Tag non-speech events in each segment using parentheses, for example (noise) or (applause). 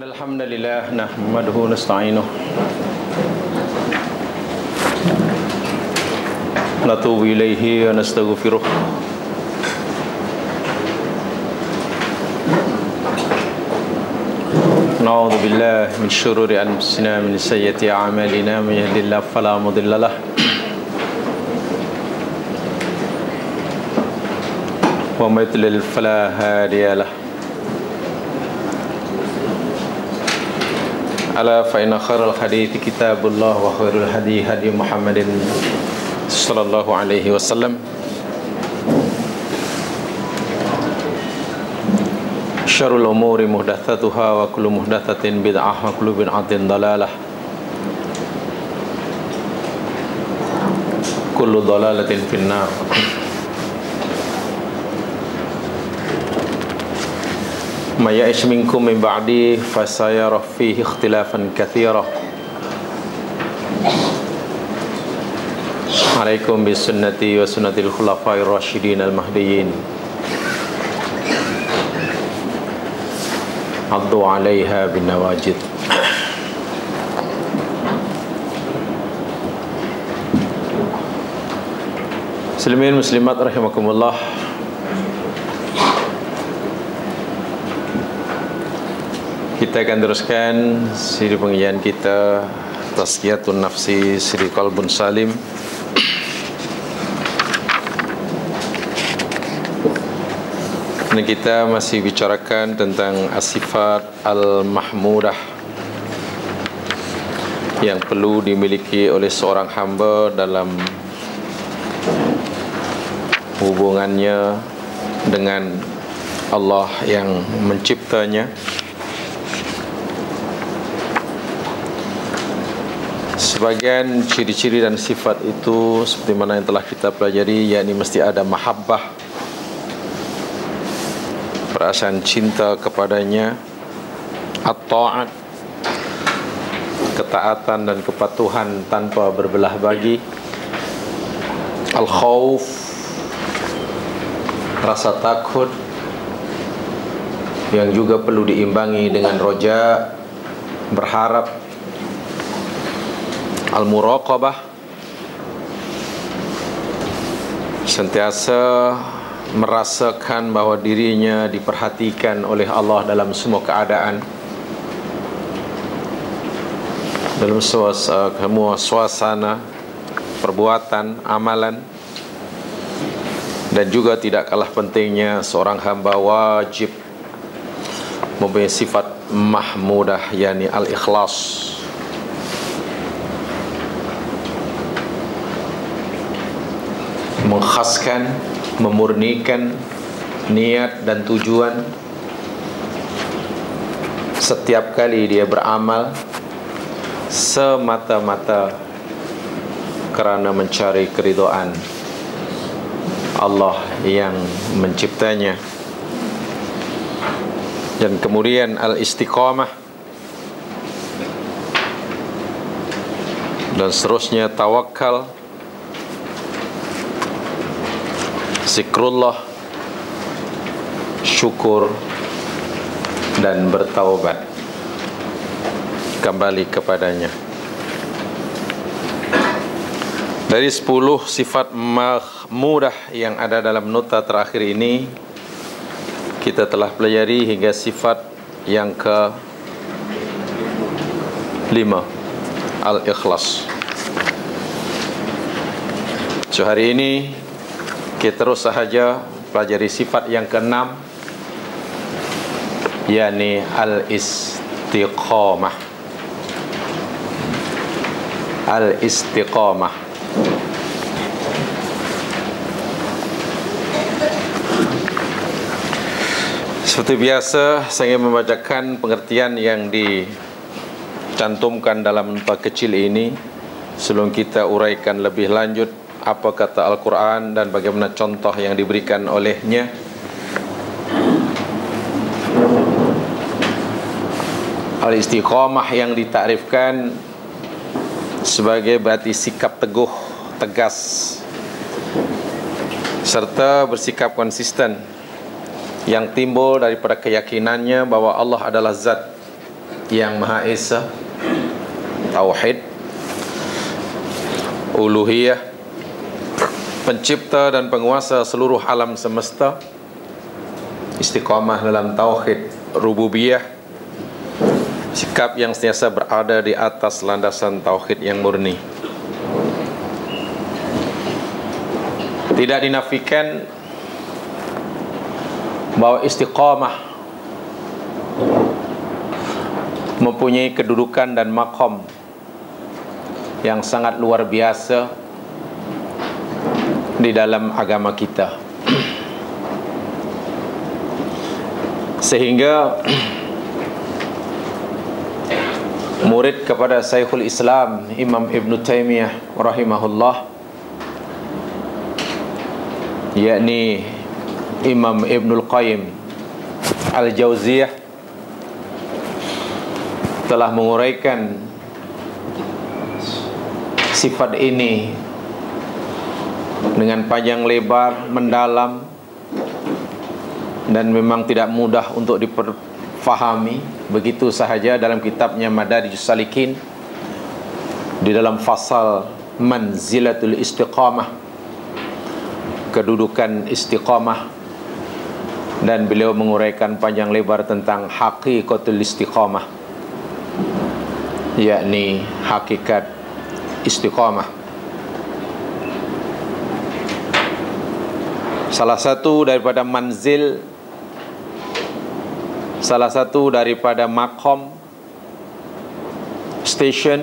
إن الحمد لله نحمده ونستعينه نتوب إليه ونستغفره نعوذ بالله من شرور أنفسنا من سيئات أعمالنا من يهد الله فلا مضل له ومن يضلل فلا هادي له ألا فإن خير الحديث كتاب الله وخير الهدي هدي محمد صلى الله عليه وسلم شر الأمور محدثاتها وكل محدثة بدعة وكل بدعة ضلالة كل ضلالة في النار ما يعيش منكم من بعدي فسيرى فيه اختلافا كثيرا. عليكم بسنتي وسنة الخلفاء الراشدين المهديين. عضوا عليها بالنواجذ. Muslimin muslimat rahimakumullah Kita akan teruskan siri pengajian kita Tazkiyatun Nafsi Sri Qalbun Salim. Ini kita masih bicarakan tentang asifat al-mahmudah yang perlu dimiliki oleh seorang hamba dalam hubungannya dengan Allah yang menciptanya Sebagian ciri-ciri dan sifat itu seperti mana yang telah kita pelajari yakni mesti ada mahabbah perasaan cinta kepadanya at-ta'at ketaatan dan kepatuhan tanpa berbelah bagi al-khauf rasa takut yang juga perlu diimbangi dengan roja berharap al-muraqabah. Sentiasa merasakan bahawa dirinya diperhatikan oleh Allah dalam semua keadaan. Dalam semua suasana perbuatan amalan. Dan juga tidak kalah pentingnya seorang hamba wajib mempunyai sifat mahmudah yakni al-ikhlas mengkhaskan memurnikan niat dan tujuan. Setiap kali dia beramal semata-mata kerana mencari keridhaan Allah yang menciptanya. Dan kemudian al-istiqamah. Dan seterusnya tawakal zikrullah syukur dan bertaubat. Kembali kepadanya. Dari 10 sifat mahmudah yang ada dalam nota terakhir ini kita telah pelajari hingga sifat yang ke 5 al-ikhlas. So hari ini kita terus sahaja pelajari sifat yang keenam yakni al-istiqamah. Al-istiqamah. Seperti biasa saya membacakan pengertian yang dicantumkan dalam nota kecil ini. Sebelum kita uraikan lebih lanjut apa kata Al-Quran dan bagaimana contoh yang diberikan olehnya. Al-istiqamah yang ditarifkan sebagai berarti sikap teguh, tegas serta bersikap konsisten yang timbul daripada keyakinannya bahawa Allah adalah zat yang Maha Esa Tauhid Uluhiyah Pencipta dan penguasa seluruh alam semesta Istiqamah dalam Tauhid Rububiyah Sikap yang sentiasa berada di atas landasan Tauhid yang murni. Tidak dinafikan bahawa istiqamah mempunyai kedudukan dan makom yang sangat luar biasa di dalam agama kita. Sehingga murid kepada Syekhul Islam Imam Ibn Taymiyah rahimahullah yakni Imam Ibnul Qayyim Al-Jauziyah telah menguraikan sifat ini dengan panjang lebar, mendalam dan memang tidak mudah untuk diperfahami. Begitu sahaja dalam kitabnya Madarijus Salikin di dalam fasal Manzilatul Istiqamah kedudukan istiqamah dan beliau menguraikan panjang lebar tentang hakikatul istiqamah yakni hakikat istiqamah salah satu daripada manzil salah satu daripada makom station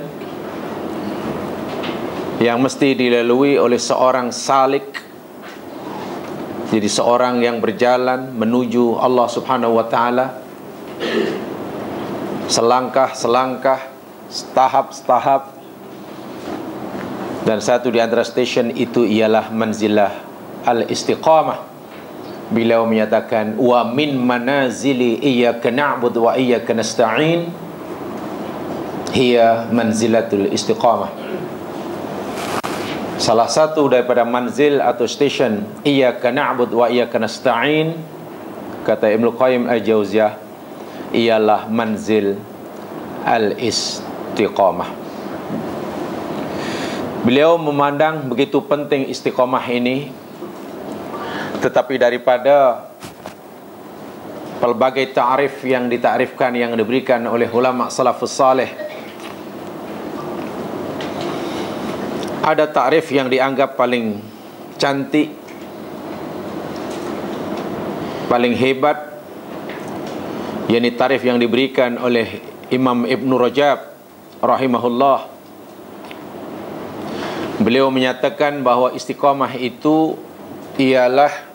yang mesti dilalui oleh seorang salik jadi seorang yang berjalan menuju Allah Subhanahu wa taala selangkah-selangkah, setahap-setahap. Dan satu di antara stesen itu ialah manzilah al-istiqamah. Beliau menyatakan wa min manazili iyyaka na'budu wa iyyaka nasta'in hiya manzilatul istiqamah. Salah satu daripada manzil atau stesen Iyyaka na'bud wa iyyaka nasta'in kata Ibnu Qayyim Al-Jauziyah ialah manzil al-istiqamah. Beliau memandang begitu penting istiqamah ini tetapi daripada pelbagai ta'rif yang ditarifkan yang diberikan oleh ulama salafus salih ada takrif yang dianggap paling cantik paling hebat yakni tarif yang diberikan oleh Imam Ibn Rajab rahimahullah. Beliau menyatakan bahawa istiqamah itu ialah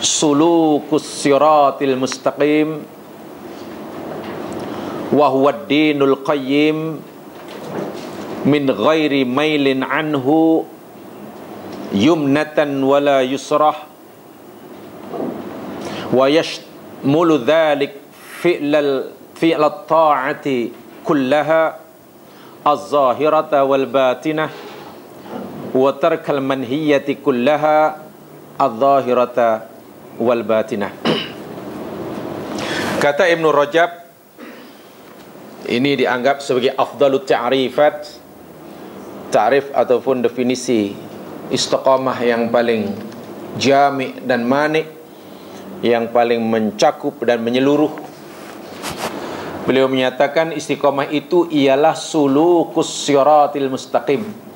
sulukus siratil mustaqim wa huwa dinul qayyim min ghairi mailin anhu yumnatan wala yusrah wa yashmulu dhalik fi'lal fi'lat ta'ati kullaha az-zahirata wal batinah wa tarkal manhiyati kullaha az-zahirata wal batinah. Kata Ibn Rajab ini dianggap sebagai afdalut ta'rifat tarif ataupun definisi istiqamah yang paling jami dan manik yang paling mencakup dan menyeluruh. Beliau menyatakan istiqamah itu ialah sulukus siratil mustaqim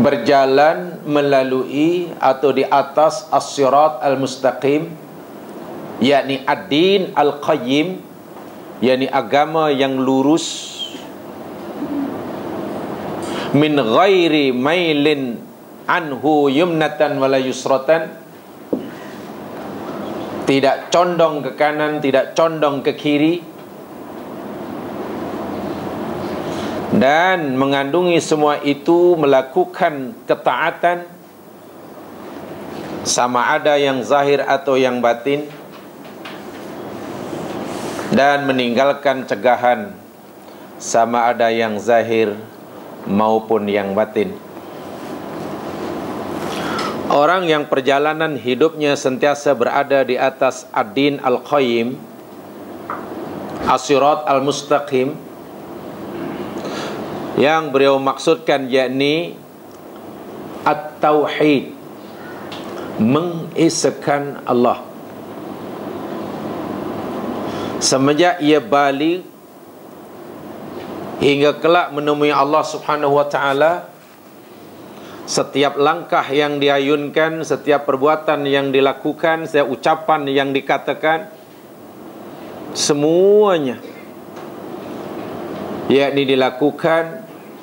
berjalan melalui atau di atas as-sirat al-mustaqim yakni ad-din al-qayyim yakni agama yang lurus min ghairi mailin anhu yumnatan wala yusratan tidak condong ke kanan tidak condong ke kiri dan mengandungi semua itu melakukan ketaatan. Sama ada yang zahir atau yang batin. Dan meninggalkan cegahan. Sama ada yang zahir maupun yang batin. Orang yang perjalanan hidupnya sentiasa berada di atas ad-din al-qayyim, Asirat al-mustaqim Yang beliau maksudkan yakni At-Tauhid. Mengesakan Allah. Semenjak ia balik Hingga kelak menemui Allah subhanahu wa ta'ala setiap langkah yang diayunkan, setiap perbuatan yang dilakukan, setiap ucapan yang dikatakan semuanya yakni dilakukan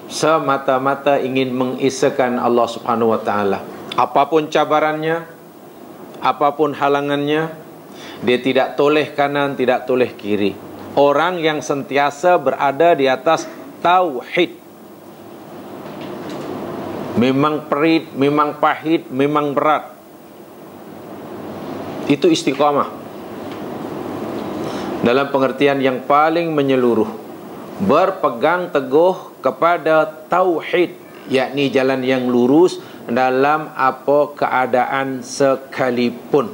semata-mata ingin mengisahkan Allah Subhanahu wa taala. Apapun cabarannya, apapun halangannya, dia tidak toleh kanan, tidak toleh kiri. Orang yang sentiasa berada di atas tauhid memang perit, memang pahit, memang berat. Itu istiqamah. Dalam pengertian yang paling menyeluruh. Berpegang teguh kepada tauhid, yakni jalan yang lurus dalam apa keadaan sekalipun.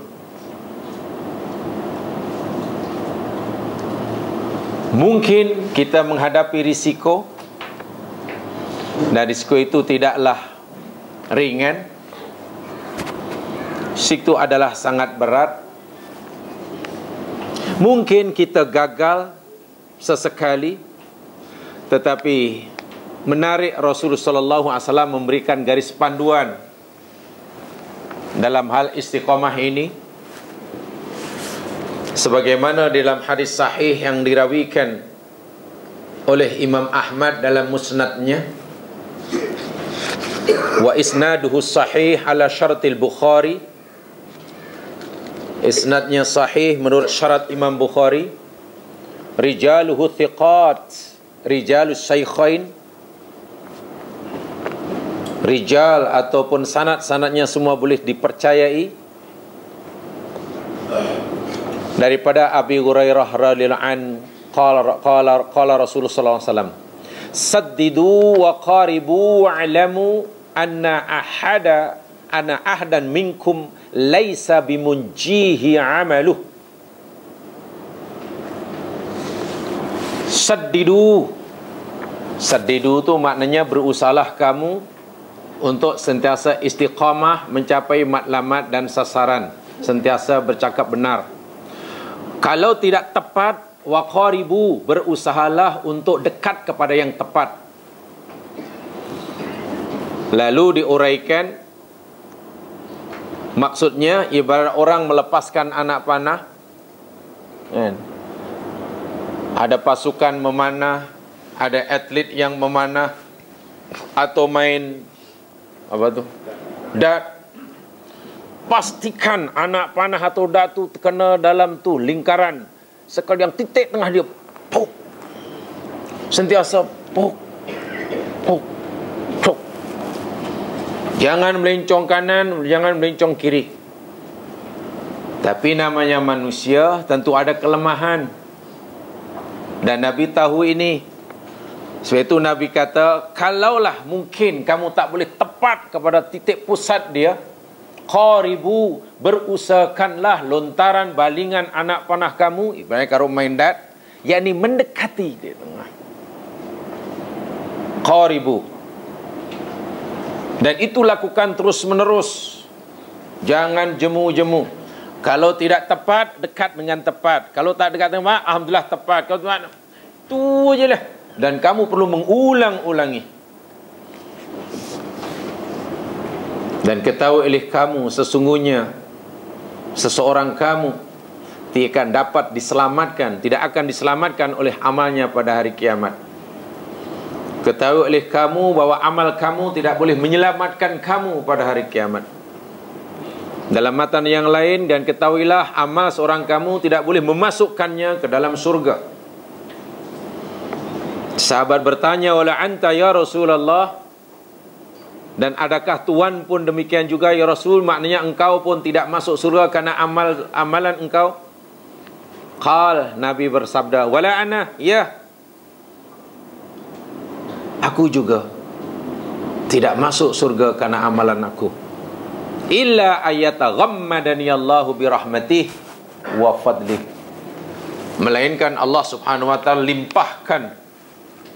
Mungkin kita menghadapi risiko. Dan risiko itu tidaklah ringan. Situ adalah sangat berat. Mungkin kita gagal sesekali. Tetapi menarik Rasulullah sallallahu alaihi wasallam memberikan garis panduan dalam hal istiqamah ini. Sebagaimana dalam hadis sahih yang dirawikan oleh Imam Ahmad dalam musnadnya. Wa isnaduhu sahih ala syaratil Bukhari. Isnadnya sahih menurut syarat Imam Bukhari. Rijaluhu thiqat rijalus syaikhain rijal ataupun sanad-sanadnya semua boleh dipercayai? Daripada Abi Hurairah radhiyallahu an qala qala qala Rasulullah sallallahu alaihi wasallam saddidu wa qaribu wa'lamu anna ahada ana ahdan minkum laisa bimunjihi amaluh. Saddidu. Saddidu tu maknanya berusahalah kamu untuk sentiasa istiqamah mencapai matlamat dan sasaran sentiasa bercakap benar. Kalau tidak tepat waqaribu berusahalah untuk dekat kepada yang tepat. Lalu diuraikan maksudnya ibarat orang melepaskan anak panah kan? Ada pasukan memanah ada atlet yang memanah atau main apa tu? Dat. Pastikan anak panah atau datu terkena dalam tu lingkaran. Sekali yang titik tengah dia puk. Sentiasa puk. Puk. Puk jangan melencong kanan jangan melencong kiri. Tapi namanya manusia tentu ada kelemahan. Dan Nabi tahu ini. Sebab itu Nabi kata kalaulah mungkin kamu tak boleh tepat kepada titik pusat dia qaribu berusahakanlah lontaran balingan anak panah kamu ibarat karo main dat yakni mendekati di tengah. Qaribu dan itu lakukan terus menerus jangan jemu-jemu. Kalau tidak tepat dekat dengan tepat. Kalau tak dekat dengan alhamdulillah tepat. Kalau tepat tu ajalah. Dan kamu perlu mengulang-ulangi Dan ketahui oleh kamu sesungguhnya seseorang kamu tidak akan dapat diselamatkan, tidak akan diselamatkan oleh amalnya pada hari kiamat. Ketahui oleh kamu bahwa amal kamu tidak boleh menyelamatkan kamu pada hari kiamat. Dalam matan yang lain dan ketahuilah amal seorang kamu tidak boleh memasukkannya ke dalam surga. Sahabat bertanya, "Wala anta ya Rasulullah?" Dan adakah Tuhan pun demikian juga ya Rasul maknanya engkau pun tidak masuk surga karena amal amalan engkau? Qal Nabi bersabda wala ana ya Aku juga tidak masuk surga karena amalan aku. Illa ayata ghammadani Allahu bi rahmatih wa fadlih. melainkan Allah Subhanahu wa taala limpahkan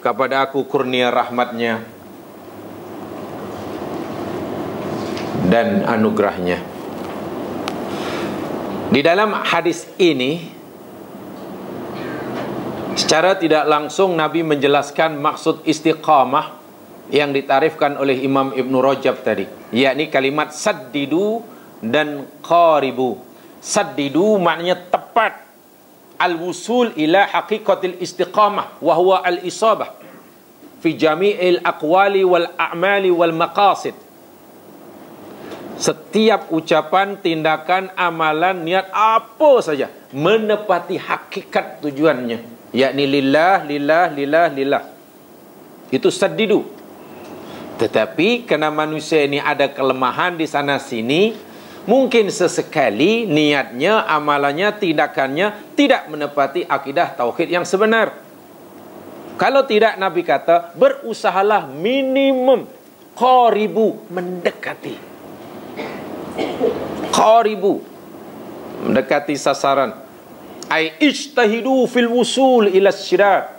kepada aku kurnia rahmatnya dan anugerahnya. Di dalam hadis ini secara tidak langsung Nabi menjelaskan maksud istiqamah yang ditarifkan oleh Imam Ibn Rajab tadi yakni kalimat saddidu dan qaribu. Saddidu maknanya tepat. Al-wusul ila haqiqatil istiqamah wa huwa al-isabah. Fi jami'il aqwali wal a'mali wal maqasid setiap ucapan, tindakan, amalan, niat apa saja menepati hakikat tujuannya yakni lillah, lillah, lillah, lillah itu saddidu tetapi kerana manusia ini ada kelemahan di sana sini mungkin sesekali niatnya, amalannya, tindakannya tidak menepati akidah tauhid yang sebenar. Kalau tidak Nabi kata berusahalah minimum qaribu mendekati. Qaribu mendekati sasaran. Ai ijtahidu fil wusul ila syirat.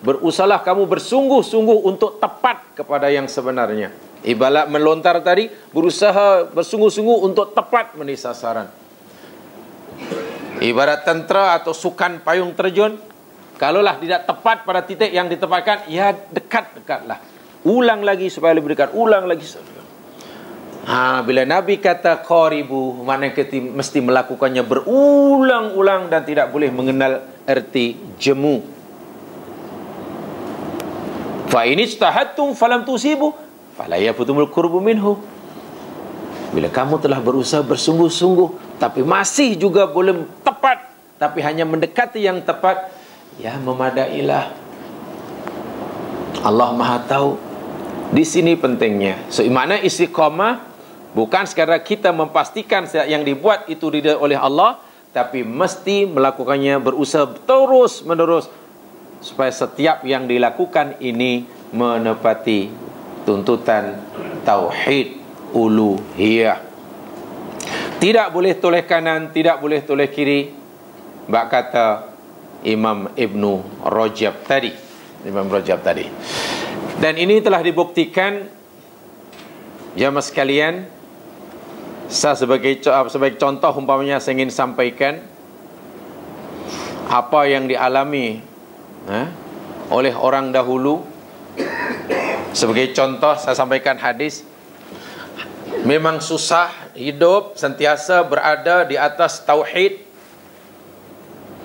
Berusahalah kamu bersungguh-sungguh untuk tepat kepada yang sebenarnya. Ibarat melontar tadi berusaha bersungguh-sungguh untuk tepat menis sasaran. Ibarat tentera atau sukan payung terjun, kalaulah tidak tepat pada titik yang ditempatkan, ya dekat-dekatlah. Ulang lagi supaya lebih dekat, ulang lagi. Ha, bila Nabi kata qaribu, mana kita mesti melakukannya berulang-ulang dan tidak boleh mengenal erti jemu. Fa ini istahattum falam tusibu fala yafutumul qurbu minhu. Bila kamu telah berusaha bersungguh-sungguh tapi masih juga belum tepat tapi hanya mendekati yang tepat ya memadailah. Allah Maha tahu. Di sini pentingnya. So mana istiqamah bukan sekadar kita memastikan yang dibuat itu oleh Allah tapi mesti melakukannya berusaha terus menerus supaya setiap yang dilakukan ini menepati tuntutan tauhid uluhiyah. Tidak boleh toleh kanan tidak boleh toleh kiri. Bak kata Imam Ibnu Rajab tadi. Imam Rajab tadi. Dan ini telah dibuktikan jamaah sekalian saya sebagai sebagai contoh umpamanya saya ingin sampaikan apa yang dialami eh, oleh orang dahulu. Sebagai contoh saya sampaikan hadis. Memang susah hidup sentiasa berada di atas tauhid.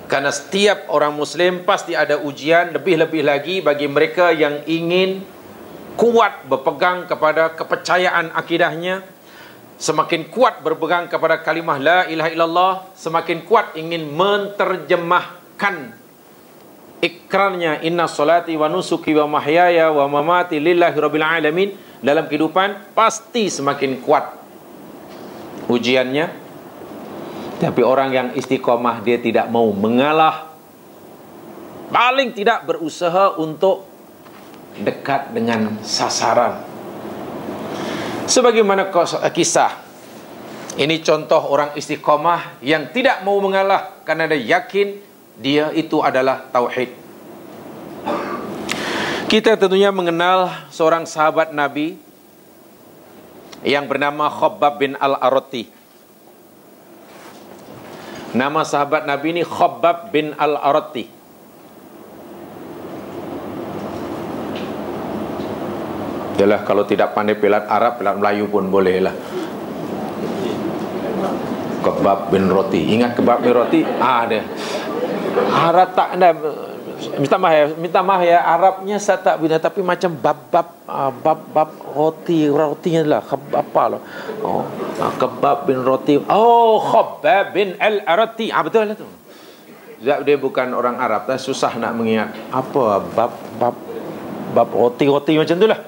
Karena setiap orang muslim pasti ada ujian Lebih-lebih lagi bagi mereka yang ingin kuat berpegang kepada kepercayaan akidahnya Semakin kuat berpegang kepada kalimah la ilaha illallah Semakin kuat ingin menterjemahkan ikrarnya inna salati wa nusuki wa mahyaya wa mamati lillahi rabbil alamin. Dalam kehidupan pasti semakin kuat ujiannya. Tapi orang yang istiqomah dia tidak mau mengalah. Paling tidak berusaha untuk dekat dengan sasaran sebagaimana kisah ini contoh orang istiqomah yang tidak mau mengalah karena dia yakin dia itu adalah tauhid. Kita tentunya mengenal seorang sahabat Nabi yang bernama Khabbab bin Al-Arati. Nama sahabat Nabi ini Khabbab bin Al-Arati. Yalah kalau tidak pandai pelat Arab, pelat Melayu pun boleh lah. Kebab bin roti. Ingat kebab bin roti? Ah, ada. Arab tak ada minta maaf ya, minta maaf ya Arabnya saya tak bila tapi macam bab-bab uh, bab-bab roti rotinya lah apa lah oh uh, kebab bin roti oh khabbab bin al-arati ah betul lah tu sebab dia bukan orang Arab tak susah nak mengingat apa bab bab bab roti-roti macam tu lah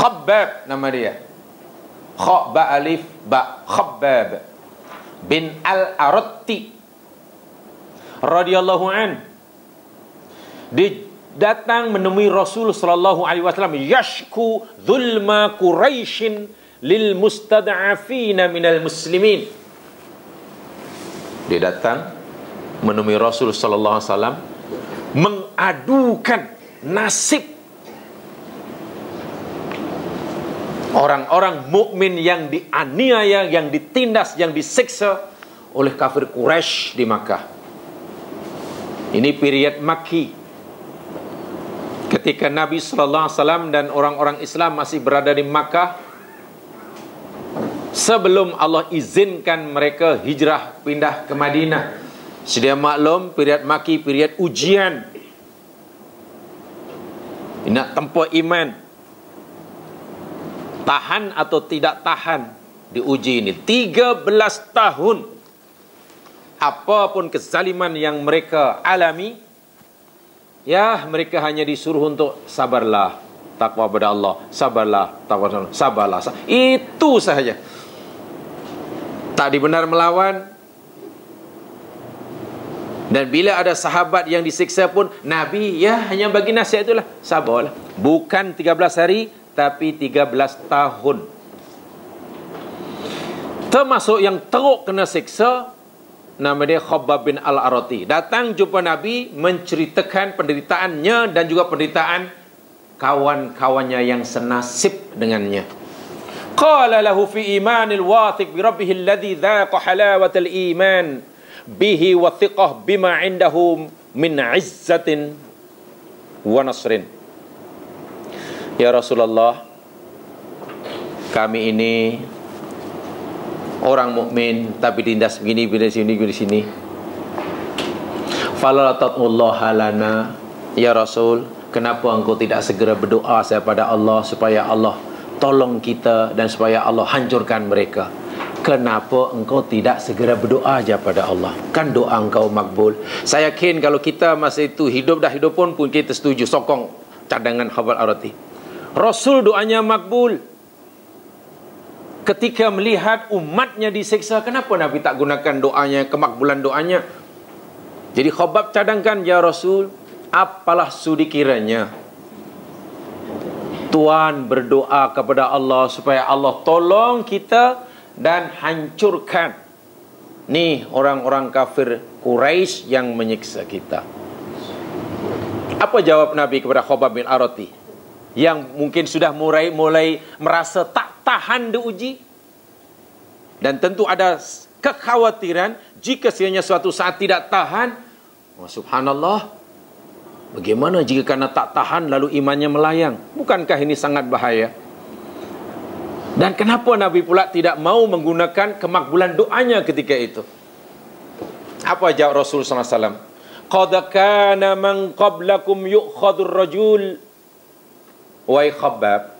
khabbab nama dia. Kha ba alif ba khabbab. Bin al-arati radhiyallahu an. Dia datang menemui Rasul sallallahu alaihi wasallam yashku zulma quraishin lil mustad'afin minal muslimin. Dia datang menemui Rasul sallallahu alaihi wasallam mengadukan nasib orang-orang mukmin yang dianiaya, yang ditindas, yang disiksa oleh kafir Quraisy di Makkah. Ini period Makki. Ketika Nabi sallallahu alaihi wasallam dan orang-orang Islam masih berada di Makkah sebelum Allah izinkan mereka hijrah pindah ke Madinah. Sedia maklum period Makki period ujian. Nak tempuh iman. Tahan atau tidak tahan diuji ini 13 tahun. Apapun kezaliman yang mereka alami ya mereka hanya disuruh untuk sabarlah takwa kepada Allah sabarlah takwa sabarlah. Itu sahaja. Tak dibenar melawan. Dan bila ada sahabat yang disiksa pun Nabi ya hanya bagi nasihat itulah sabarlah. Bukan 13 hari tapi 13 tahun termasuk yang teruk kena siksa nama dia Khabbab bin Al-Arati. Datang jumpa Nabi menceritakan penderitaannya dan juga penderitaan kawan-kawannya yang senasib dengannya. Qala lahu fi imanil wathiq bi rabbih alladhi dhaqa halawatal iman bihi wa thiqah bima indahum min izzatin wa nasrin. Ya Rasulullah, kami ini orang mukmin tapi tindas begini begini sini begini sini falatatullah lana ya rasul kenapa engkau tidak segera berdoa kepada Allah supaya Allah tolong kita dan supaya Allah hancurkan mereka Kenapa engkau tidak segera berdoa aja pada Allah? Kan doa engkau makbul. Saya yakin kalau kita masa itu hidup dah hidup pun pun kita setuju sokong cadangan khabar arati. Rasul doanya makbul. Ketika melihat umatnya diseksa kenapa Nabi tak gunakan doanya kemakbulan doanya? Jadi Khobab cadangkan ya Rasul apalah sudi kiranya Tuhan berdoa kepada Allah supaya Allah tolong kita dan hancurkan ni orang-orang kafir Quraisy yang menyiksa kita. Apa jawab Nabi kepada Khobab bin Arati yang mungkin sudah mulai mulai merasa tak tahan diuji. Dan tentu ada kekhawatiran jika sekiranya suatu saat tidak tahan oh, subhanallah bagaimana jika karena tak tahan lalu imannya melayang? Bukankah ini sangat bahaya? Dan kenapa Nabi pula tidak mau menggunakan kemakbulan doanya ketika itu? Apa jawab Rasul SAW qad kana man qablakum yu'khadur rajul Wahai Khabbab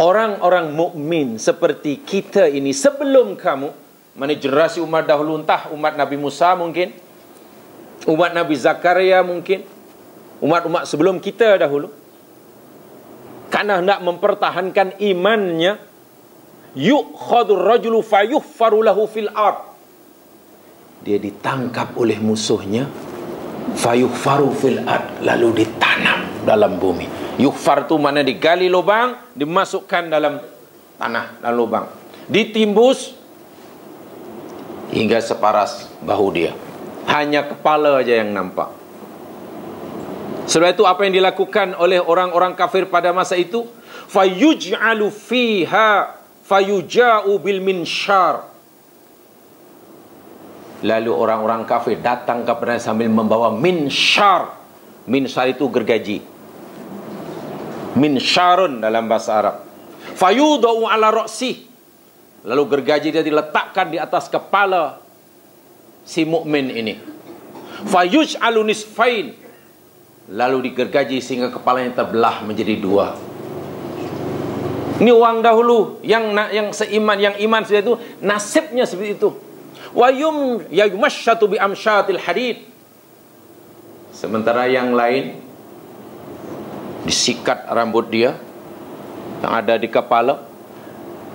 Orang-orang mukmin seperti kita ini Sebelum kamu Mana generasi umat dahulu Entah umat Nabi Musa mungkin Umat Nabi Zakaria mungkin Umat-umat sebelum kita dahulu Karena nak mempertahankan imannya Yu'khadur rajulu fayuhfaru lahu fil ard. Dia ditangkap oleh musuhnya Fayuhfaru fil ard Lalu ditanam dalam bumi Yufar tu mana digali lubang, dimasukkan dalam tanah dalam lubang. Ditimbus hingga separas bahu dia. Hanya kepala aja yang nampak. Sebab itu apa yang dilakukan oleh orang-orang kafir pada masa itu? Fayuj'alu fiha fayuja'u bil minshar. Lalu orang-orang kafir datang kepada sambil membawa minshar. Minshar itu gergaji min syarun dalam bahasa Arab. Fayudau ala ra'si. Lalu gergaji dia diletakkan di atas kepala si mukmin ini. Fayuj alunisfain. Lalu digergaji sehingga kepalanya terbelah menjadi dua. Ini orang dahulu yang yang seiman yang iman seperti itu nasibnya seperti itu. Wa yum yaymashyatu bi amsyatil hadid. Sementara yang lain disikat rambut dia yang ada di kepala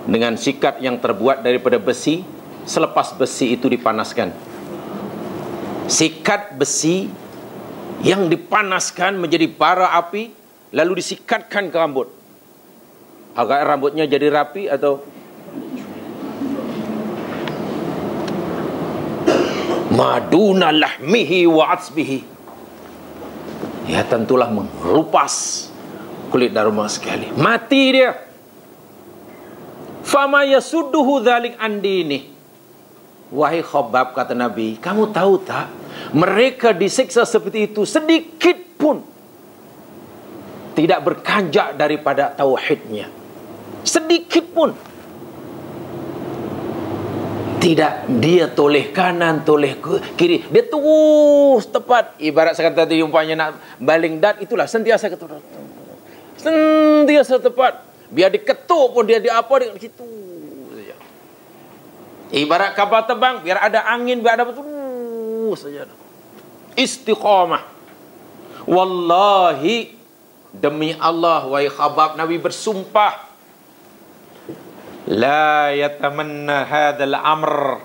dengan sikat yang terbuat daripada besi selepas besi itu dipanaskan. Sikat besi yang dipanaskan menjadi bara api lalu disikatkan ke rambut. Agar rambutnya jadi rapi atau? Maduna lahmihi wa atsbihi ya tentulah mengelupas kulit darma sekali. Mati dia. Fama yasudduhu dzalik andini wahai khabab kata nabi kamu tahu tak? Mereka disiksa seperti itu sedikit pun. Tidak berkanjak daripada tauhidnya. Sedikit pun tidak dia toleh kanan toleh kiri. Dia terus tepat. Ibarat saya kata tadi umpamanya nak baling dat itulah sentiasa ketuk sentiasa tepat. Biar diketuk pun dia di apa di situ saja. Ibarat kapal terbang biar ada angin biar ada terus saja. Istiqamah. Wallahi demi Allah wahai khabab nabi bersumpah la yatamanna hadzal amr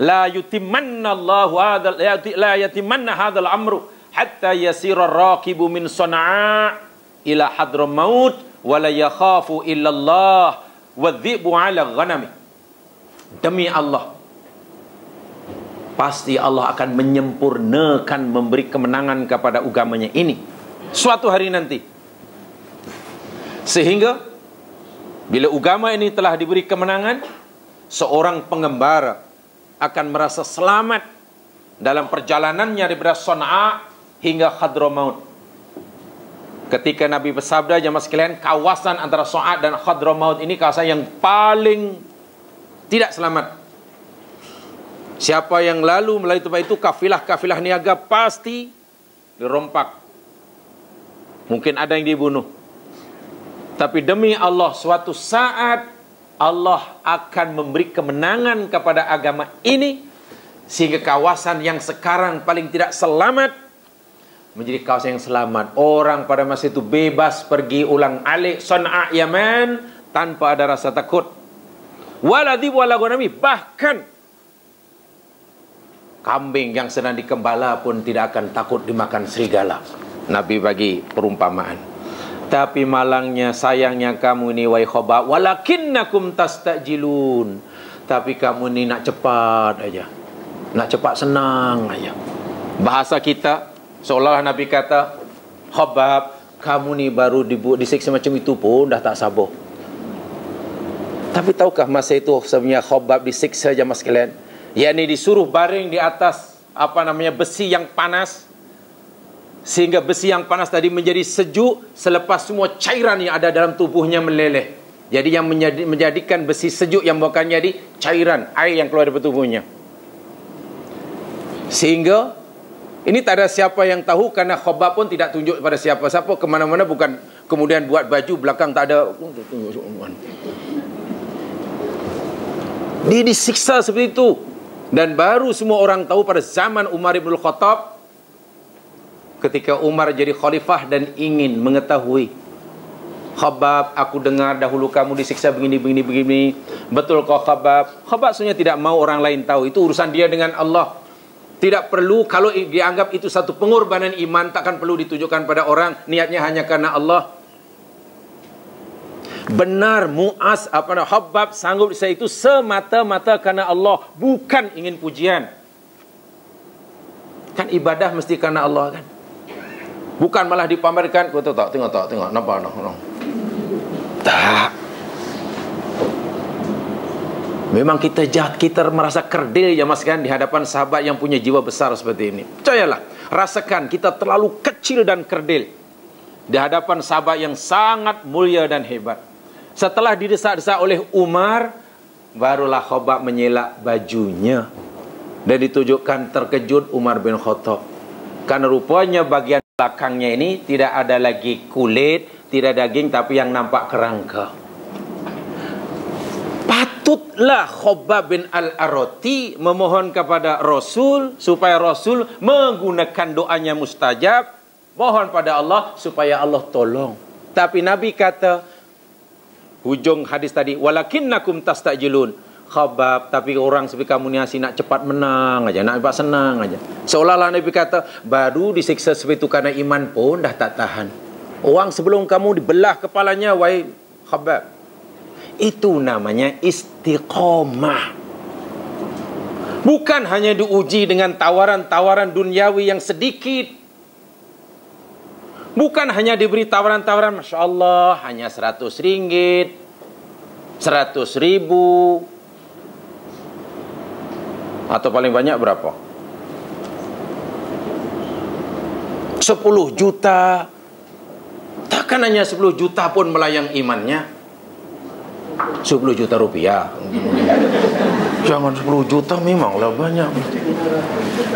la yutimanna Allah hadzal la yatimanna hadzal amru hatta yasira raqibu min sana'a ila hadramaut wa la yakhafu illa Allah wa dhibu ala ghanami demi Allah pasti Allah akan menyempurnakan memberi kemenangan kepada agamanya ini. Suatu hari nanti sehingga bila agama ini telah diberi kemenangan, seorang pengembara akan merasa selamat dalam perjalanannya daripada Sana'a hingga Hadramaut. Ketika Nabi bersabda jemaah sekalian, kawasan antara Sana'a dan Hadramaut ini kawasan yang paling tidak selamat. Siapa yang lalu melalui tempat itu kafilah-kafilah niaga pasti dirompak. Mungkin ada yang dibunuh. Tapi demi Allah suatu saat Allah akan memberi kemenangan kepada agama ini sehingga kawasan yang sekarang paling tidak selamat menjadi kawasan yang selamat. Orang pada masa itu bebas pergi ulang alik Sana'a Yaman tanpa ada rasa takut. Waladhi walagunami bahkan kambing yang sedang dikembala pun tidak akan takut dimakan serigala. Nabi bagi perumpamaan. Tapi malangnya sayangnya kamu ini wahai khobab walakinnakum tastajilun. Tapi kamu ini nak cepat aja. Nak cepat senang aja. Bahasa kita seolah Nabi kata khobab kamu ni baru dibuat disiksa macam itu pun dah tak sabar. Tapi tahukah masa itu sebenarnya khobab disiksa jamaah sekalian? Yang disuruh baring di atas apa namanya besi yang panas sehingga besi yang panas tadi menjadi sejuk selepas semua cairan yang ada dalam tubuhnya meleleh. Jadi yang menjadikan besi sejuk yang bukan jadi cairan air yang keluar dari tubuhnya. Sehingga ini tak ada siapa yang tahu karena khobab pun tidak tunjuk pada siapa-siapa ke mana-mana bukan kemudian buat baju belakang tak ada. Dia disiksa seperti itu. Dan baru semua orang tahu pada zaman Umar ibn Khattab ketika Umar jadi khalifah dan ingin mengetahui Khabab, aku dengar dahulu kamu disiksa begini, begini, begini. Betul kau Khabab? Khabab sebenarnya tidak mau orang lain tahu. Itu urusan dia dengan Allah. Tidak perlu, kalau dianggap itu satu pengorbanan iman, takkan perlu ditujukan pada orang. Niatnya hanya karena Allah. Benar Muaz apa nama Habab sanggup saya itu semata-mata karena Allah bukan ingin pujian. Kan ibadah mesti karena Allah kan. Bukan malah dipamerkan. Kau tahu tak? Tengok tak? Tengok. Nampak tak? No. Tak. Memang kita jahat, kita merasa kerdil ya mas kan di hadapan sahabat yang punya jiwa besar seperti ini. Percayalah, rasakan kita terlalu kecil dan kerdil di hadapan sahabat yang sangat mulia dan hebat. Setelah didesak-desak oleh Umar, barulah Khobab menyelak bajunya dan ditunjukkan terkejut Umar bin Khattab. Karena rupanya bagian belakangnya ini tidak ada lagi kulit, tidak daging tapi yang nampak kerangka. Patutlah Khobab bin Al-Arati memohon kepada Rasul supaya Rasul menggunakan doanya mustajab. Mohon pada Allah supaya Allah tolong. Tapi Nabi kata, hujung hadis tadi, walakinnakum tastajilun khabab tapi orang seperti kamu ni asyik nak cepat menang aja nak cepat senang aja. Seolah-olah Nabi kata baru disiksa seperti itu karena iman pun dah tak tahan. Orang sebelum kamu dibelah kepalanya wahai khabab itu namanya istiqamah. Bukan hanya diuji dengan tawaran-tawaran duniawi yang sedikit. Bukan hanya diberi tawaran-tawaran, Masya Allah, hanya seratus ringgit, seratus ribu, atau paling banyak berapa? Sepuluh juta. Takkan hanya sepuluh juta pun melayang imannya. Sepuluh juta rupiah. Jangan 10 juta memanglah banyak.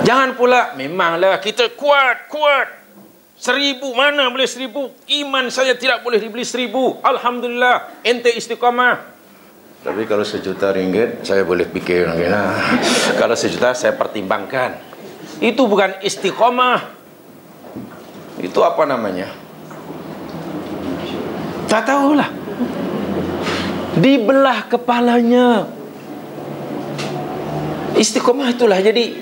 Jangan pula memanglah kita kuat, kuat. Seribu mana boleh seribu? Iman saya tidak boleh dibeli seribu. Alhamdulillah, ente istiqamah. Tapi kalau sejuta ringgit, saya boleh fikir lagi lah. (laughs) Kalau sejuta, saya pertimbangkan. Itu bukan istiqamah. Itu apa namanya? Tak tahulah. Dibelah kepalanya. Istiqomah itulah jadi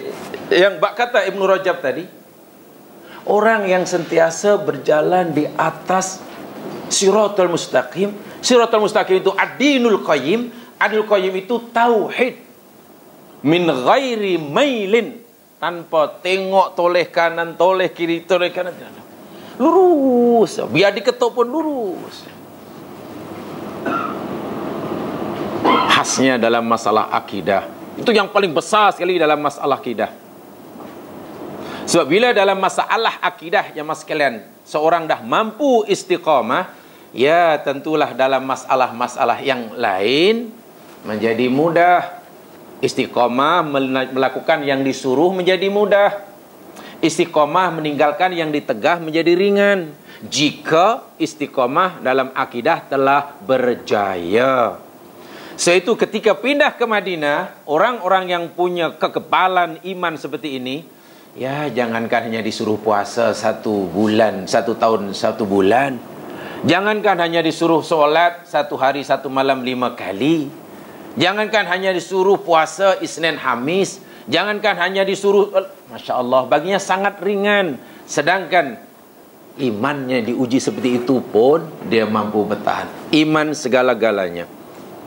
yang bak kata Ibnu Rajab tadi orang yang sentiasa berjalan di atas siratal mustaqim siratal mustaqim itu ad-dinul qayyim. Adil qayyim itu tauhid. Min ghairi mailin. Tanpa tengok toleh kanan toleh kiri toleh kanan. Lurus. Biar diketuk pun lurus. Khasnya dalam masalah akidah. Itu yang paling besar sekali dalam masalah akidah. Sebab bila dalam masalah akidah yang mas sekalian, seorang dah mampu istiqamah, ya tentulah dalam masalah-masalah yang lain menjadi mudah. Istiqamah melakukan yang disuruh menjadi mudah. Istiqamah meninggalkan yang ditegah menjadi ringan. Jika istiqamah dalam akidah telah berjaya. So itu ketika pindah ke Madinah, orang-orang yang punya kekebalan iman seperti ini, ya jangankan hanya disuruh puasa satu bulan, satu tahun, satu bulan. Jangankan hanya disuruh solat satu hari, satu malam lima kali. Jangankan hanya disuruh puasa Isnin Hamis. Jangankan hanya disuruh, Masya Allah, baginya sangat ringan. Sedangkan imannya diuji seperti itu pun, dia mampu bertahan. Iman segala-galanya.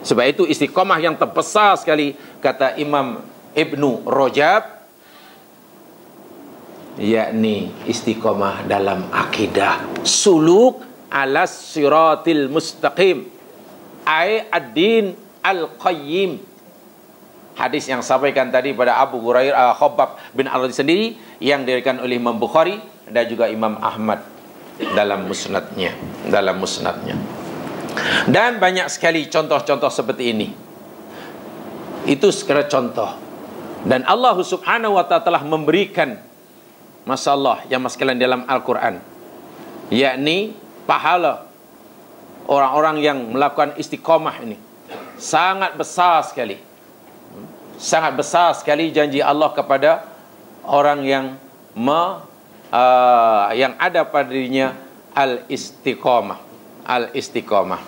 Sebab itu istiqamah yang terbesar sekali kata Imam Ibnu Rajab yakni istiqamah dalam akidah suluk ala siratil mustaqim ai ad-din al-qayyim hadis yang sampaikan tadi pada Abu Hurairah uh, Khabbab bin Al sendiri yang dirikan oleh Imam Bukhari dan juga Imam Ahmad dalam musnadnya dalam musnadnya dan banyak sekali contoh-contoh seperti ini. Itu sekira contoh. Dan Allah Subhanahu wa taala telah memberikan masalah yang masalah dalam Al-Quran. Yakni pahala orang-orang yang melakukan istiqamah ini. Sangat besar sekali. Sangat besar sekali janji Allah kepada orang yang me, uh, yang ada padanya al-istiqamah al-istiqamah.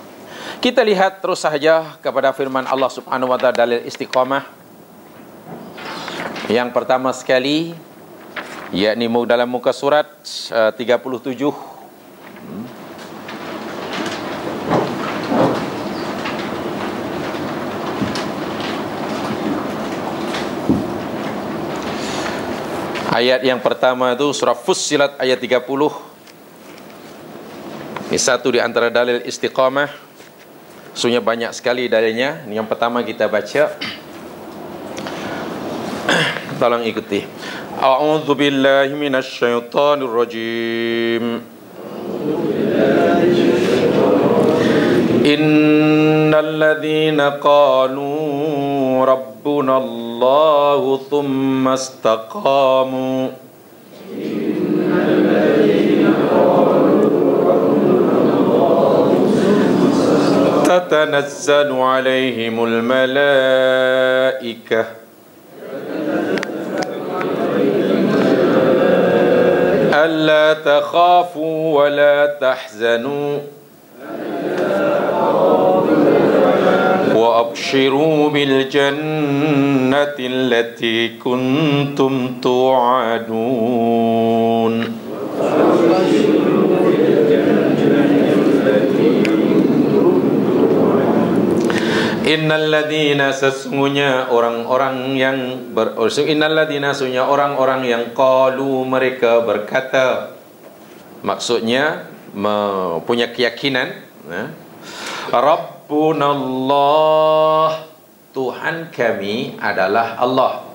Kita lihat terus saja kepada firman Allah Subhanahu wa taala dalil istiqamah. Yang pertama sekali yakni dalam muka surat uh, 37 Ayat yang pertama itu surah Fussilat ayat 30 ini satu di antara dalil istiqamah. Sebenarnya banyak sekali dalilnya. Ini yang pertama kita baca. (coughs) Tolong ikuti. A'udzu billahi minasyaitonir rajim. Innal ladzina qalu rabbuna ربنا الله ثم استقاموا. تتنزل عليهم الملائكة. ألا تخافوا ولا تحزنوا. وأبشروا بالجنة التي كنتم توعدون Innal ladina sesungguhnya orang-orang yang ber, oh, innal ladina sesungguhnya orang-orang yang qalu mereka berkata maksudnya mempunyai keyakinan ya. Rabbunallah Tuhan kami adalah Allah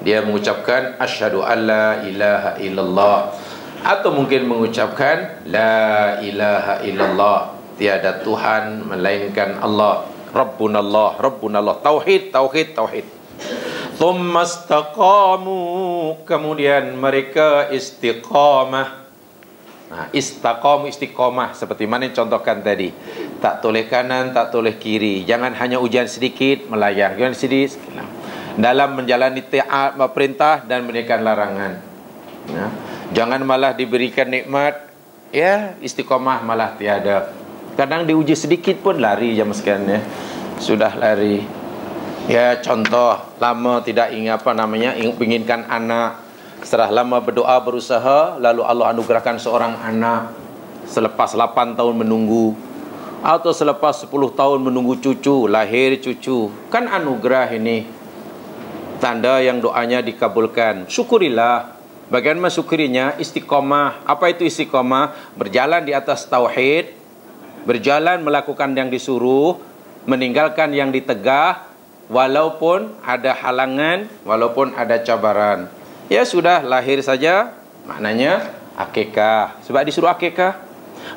dia mengucapkan asyhadu alla ilaha illallah atau mungkin mengucapkan la ilaha illallah tiada tuhan melainkan Allah Rabbunallah, Rabbunallah. Tauhid, tauhid, tauhid. Thumma istaqamu. Kemudian mereka istiqamah. Nah, istaqam istiqamah seperti mana yang contohkan tadi. Tak toleh kanan, tak toleh kiri. Jangan hanya ujian sedikit melayang. Jangan sedikit. Dalam menjalani taat perintah dan meninggalkan larangan. Ya. Jangan malah diberikan nikmat, ya istiqamah malah tiada. Kadang diuji sedikit pun lari jam sekian ya. Sudah lari. Ya contoh lama tidak ingat apa namanya inginkan anak. Setelah lama berdoa berusaha lalu Allah anugerahkan seorang anak selepas 8 tahun menunggu atau selepas 10 tahun menunggu cucu, lahir cucu. Kan anugerah ini. Tanda yang doanya dikabulkan. Syukurilah. Bagaimana syukurinya? Istiqomah. Apa itu istiqomah? Berjalan di atas tauhid, berjalan melakukan yang disuruh, meninggalkan yang ditegah, walaupun ada halangan, walaupun ada cabaran. Ya sudah lahir saja, maknanya akikah. Sebab disuruh akikah.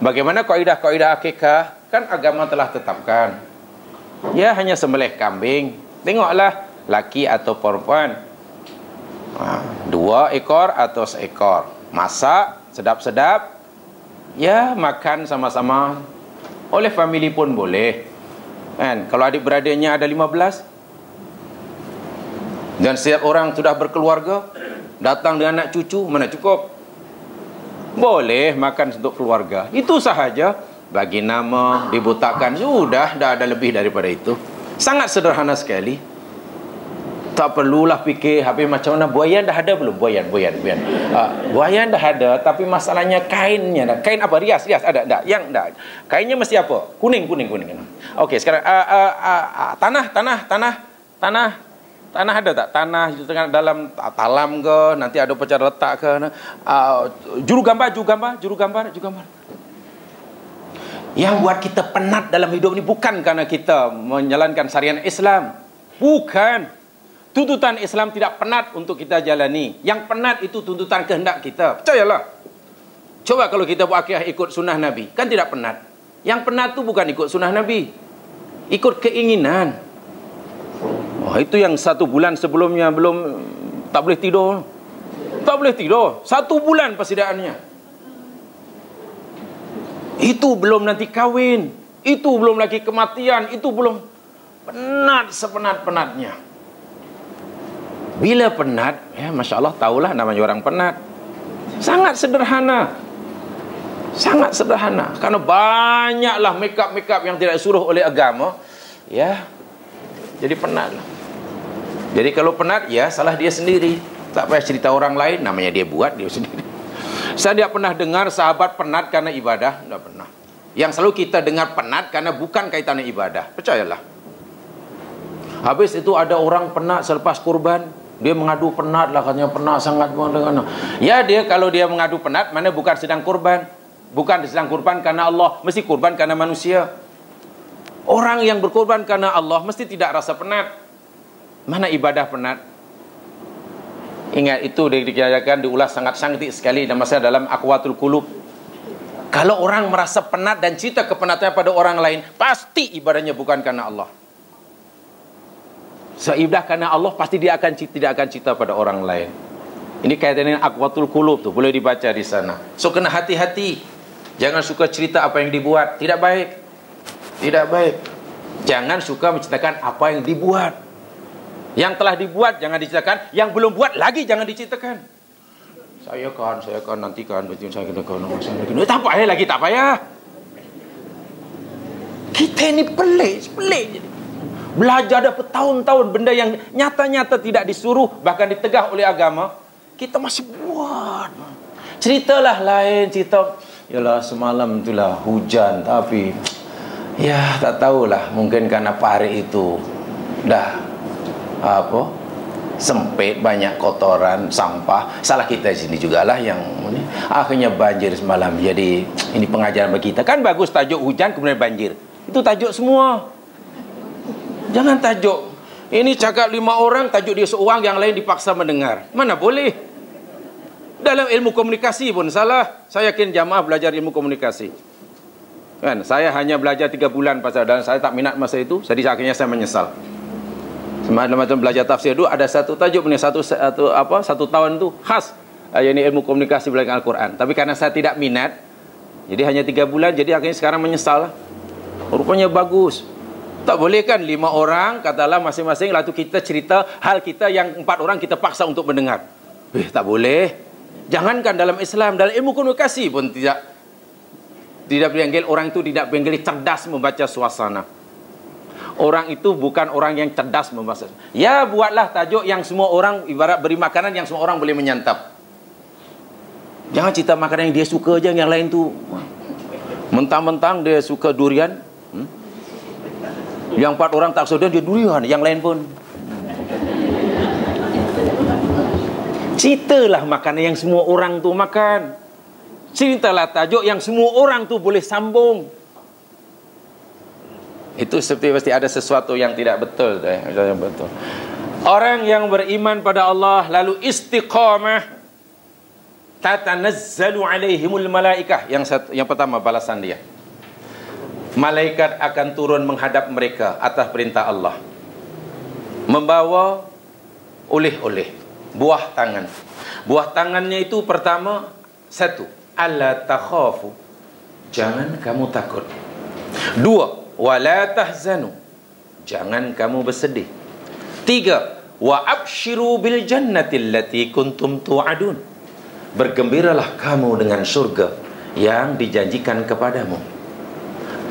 Bagaimana kaidah-kaidah akikah? Kan agama telah tetapkan. Ya hanya sembelih kambing. Tengoklah laki atau perempuan. Ha, dua ekor atau seekor. Masak sedap-sedap. Ya makan sama-sama oleh family pun boleh. Kan? Kalau adik-beradiknya ada 15 dan setiap orang sudah berkeluarga, datang dengan anak cucu, mana cukup? Boleh makan untuk keluarga. Itu sahaja. Bagi nama, dibutakan, sudah, dah ada lebih daripada itu. Sangat sederhana sekali. Tak perlulah fikir habis macam mana? Buayan dah ada belum? Buayan buayan buayan uh, buayan dah ada tapi masalahnya kainnya dah. kain apa? Rias rias. Ada tak yang tak kainnya mesti apa? Kuning kuning kuning. Okey sekarang uh, uh, uh, uh, tanah tanah tanah tanah tanah ada tak tanah tengah dalam talam ke nanti ada cara letak ke uh, juru gambar juru gambar juru gambar juru gambar yang buat kita penat dalam hidup ini bukan karena kita menjalankan syariat Islam bukan Tuntutan Islam tidak penat untuk kita jalani. Yang penat itu tuntutan kehendak kita. Percayalah. Coba kalau kita buat akhirat ikut sunnah Nabi. Kan tidak penat. Yang penat itu bukan ikut sunnah Nabi. Ikut keinginan. Oh, itu yang satu bulan sebelumnya belum tak boleh tidur. Tak boleh tidur. Satu bulan persediaannya. Itu belum nanti kahwin. Itu belum lagi kematian. Itu belum penat sepenat-penatnya. Bila penat, ya Masya Allah tahulah namanya orang penat. Sangat sederhana. Sangat sederhana. Karena banyaklah make-up-make-up yang tidak suruh oleh agama. Ya, jadi penat. Jadi kalau penat, ya salah dia sendiri. Tak payah cerita orang lain, namanya dia buat, dia (laughs) sendiri. Saya tidak pernah dengar sahabat penat karena ibadah. Tidak pernah. Yang selalu kita dengar penat karena bukan kaitannya ibadah. Percayalah. Habis itu ada orang penat selepas kurban. Dia mengadu penat lah katanya penat sangat dengan Ya dia kalau dia mengadu penat mana bukan sedang kurban. Bukan sedang kurban karena Allah, mesti kurban karena manusia. Orang yang berkorban karena Allah mesti tidak rasa penat. Mana ibadah penat? Ingat itu dikirakan diulas sangat sangat sekali dalam masa dalam akwatul kulub. Kalau orang merasa penat dan cita kepenatannya pada orang lain, pasti ibadahnya bukan karena Allah. Seibadah karena Allah pasti dia akan tidak akan cita pada orang lain. Ini kaitan dengan akwatul kulub tu boleh dibaca di sana. So kena hati-hati. Jangan suka cerita apa yang dibuat, tidak baik. Tidak baik. Jangan suka menceritakan apa yang dibuat. Yang telah dibuat jangan diceritakan, yang belum buat lagi jangan diceritakan. Saya kan, saya kan nanti kan saya kena kena saya kena. Tak payah lagi tak payah. Kita ini pelik, pelik jadi. Belajar dah bertahun-tahun benda yang nyata-nyata tidak disuruh bahkan ditegah oleh agama, kita masih buat. Ceritalah lain cerita. Yalah semalam itulah hujan tapi Ya, tak tahulah. Mungkin karena pari itu dah apa? sempit, banyak kotoran, sampah. Salah kita di sini jugalah yang ini. Akhirnya banjir semalam. Jadi ini pengajaran bagi kita. Kan bagus tajuk hujan kemudian banjir. Itu tajuk semua. Jangan tajuk. Ini cakap lima orang, tajuk dia seorang, yang lain dipaksa mendengar. Mana boleh? Dalam ilmu komunikasi pun salah. Saya yakin jamaah belajar ilmu komunikasi. Kan, saya hanya belajar tiga bulan pasal dan saya tak minat masa itu. Jadi akhirnya saya menyesal. Semacam macam belajar tafsir dulu ada satu tajuk ni satu satu apa satu tahun tu khas uh, ini ilmu komunikasi belajar Al-Quran. Tapi karena saya tidak minat, jadi hanya tiga bulan. Jadi akhirnya sekarang menyesal. Rupanya bagus. Tak boleh kan lima orang katalah masing-masing lalu kita cerita hal kita yang empat orang kita paksa untuk mendengar. Eh tak boleh. Jangankan dalam Islam, dalam ilmu komunikasi pun tidak tidak dipanggil orang itu tidak dipanggil cerdas membaca suasana. Orang itu bukan orang yang cerdas membaca. Ya buatlah tajuk yang semua orang ibarat beri makanan yang semua orang boleh menyantap. Jangan cerita makanan yang dia suka aja yang lain tu mentang-mentang dia suka durian. Hmm? Yang empat orang tak suka dia durian, yang lain pun Ceritalah makanan yang semua orang tu makan. Ceritalah tajuk yang semua orang tu boleh sambung. Itu seperti pasti ada sesuatu yang tidak betul tu eh. Yang betul. Orang yang beriman pada Allah lalu istiqamah tatanazzalu alaihimul malaikah yang satu, yang pertama balasan dia. Malaikat akan turun menghadap mereka atas perintah Allah. Membawa oleh-oleh buah tangan. Buah tangannya itu pertama satu alla takhafu. Jangan kamu takut. Dua wala tahzanu. Jangan kamu bersedih. Tiga wa abshiru bil jannati allati kuntum tu'adun. Bergembiralah kamu dengan surga yang dijanjikan kepadamu.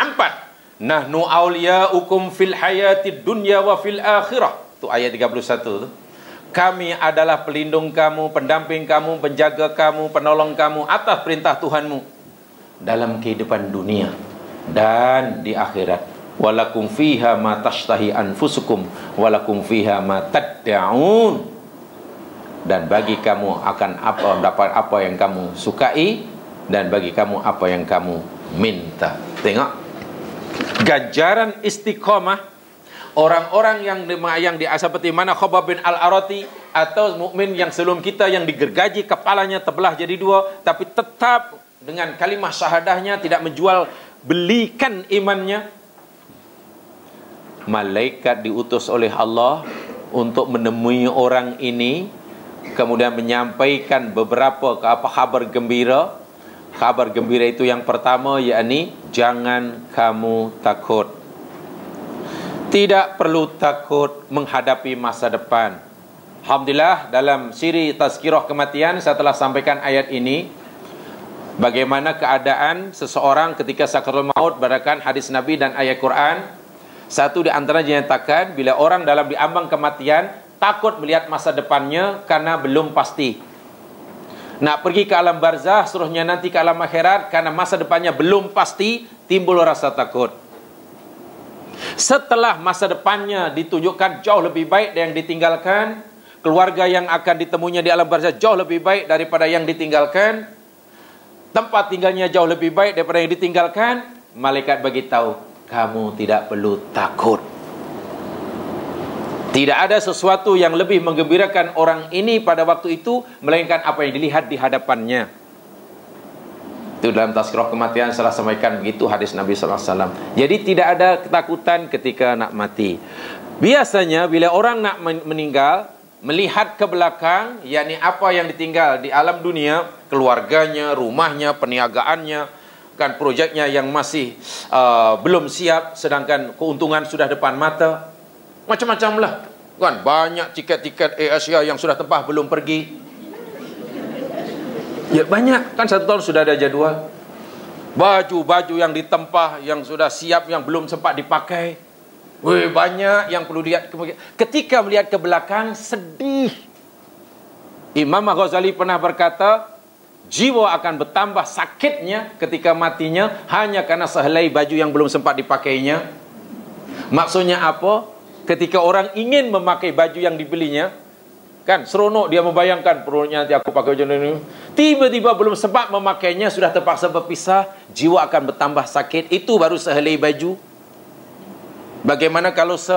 Empat nahnu awliya'ukum fil hayati dunya wa fil akhirah. Tu ayat 31 tu kami adalah pelindung kamu, pendamping kamu, penjaga kamu, penolong kamu atas perintah Tuhanmu dalam kehidupan dunia dan di akhirat. Walakum fiha ma tashtahi anfusukum walakum fiha ma tad'un. Dan bagi kamu akan apa dapat apa yang kamu sukai dan bagi kamu apa yang kamu minta. Tengok. Ganjaran istiqamah orang-orang yang yang di seperti mana Khabab bin Al-Arati atau mukmin yang sebelum kita yang digergaji kepalanya terbelah jadi dua tapi tetap dengan kalimah syahadahnya tidak menjual belikan imannya. Malaikat diutus oleh Allah untuk menemui orang ini kemudian menyampaikan beberapa apa khabar gembira. Khabar gembira itu yang pertama yakni jangan kamu takut tidak perlu takut menghadapi masa depan. Alhamdulillah dalam siri tazkirah kematian saya telah sampaikan ayat ini bagaimana keadaan seseorang ketika sakaratul maut berdasarkan hadis Nabi dan ayat Quran. Satu di antara dinyatakan bila orang dalam diambang kematian takut melihat masa depannya karena belum pasti. Nak pergi ke alam barzah, suruhnya nanti ke alam akhirat karena masa depannya belum pasti, timbul rasa takut. Setelah masa depannya ditunjukkan jauh lebih baik dari yang ditinggalkan, keluarga yang akan ditemunya di alam barzah jauh lebih baik daripada yang ditinggalkan, tempat tinggalnya jauh lebih baik daripada yang ditinggalkan, malaikat bagi tahu kamu tidak perlu takut. Tidak ada sesuatu yang lebih menggembirakan orang ini pada waktu itu melainkan apa yang dilihat di hadapannya. Itu dalam tazkirah kematian salah sampaikan begitu hadis Nabi wasallam. Jadi tidak ada ketakutan ketika nak mati. Biasanya bila orang nak meninggal melihat ke belakang yakni apa yang ditinggal di alam dunia, keluarganya, rumahnya, perniagaannya, kan projeknya yang masih uh, belum siap sedangkan keuntungan sudah depan mata. Macam-macam lah. Kan banyak tiket-tiket Asia yang sudah tempah belum pergi. Ya banyak kan satu tahun sudah ada jadual. Baju-baju yang ditempah yang sudah siap yang belum sempat dipakai. Weh banyak yang perlu lihat ketika melihat ke belakang sedih. Imam Ghazali pernah berkata, jiwa akan bertambah sakitnya ketika matinya hanya karena sehelai baju yang belum sempat dipakainya. Maksudnya apa? Ketika orang ingin memakai baju yang dibelinya, kan seronok dia membayangkan perutnya nanti aku pakai baju ini. Tiba-tiba belum sempat memakainya sudah terpaksa berpisah, jiwa akan bertambah sakit. Itu baru sehelai baju. Bagaimana kalau se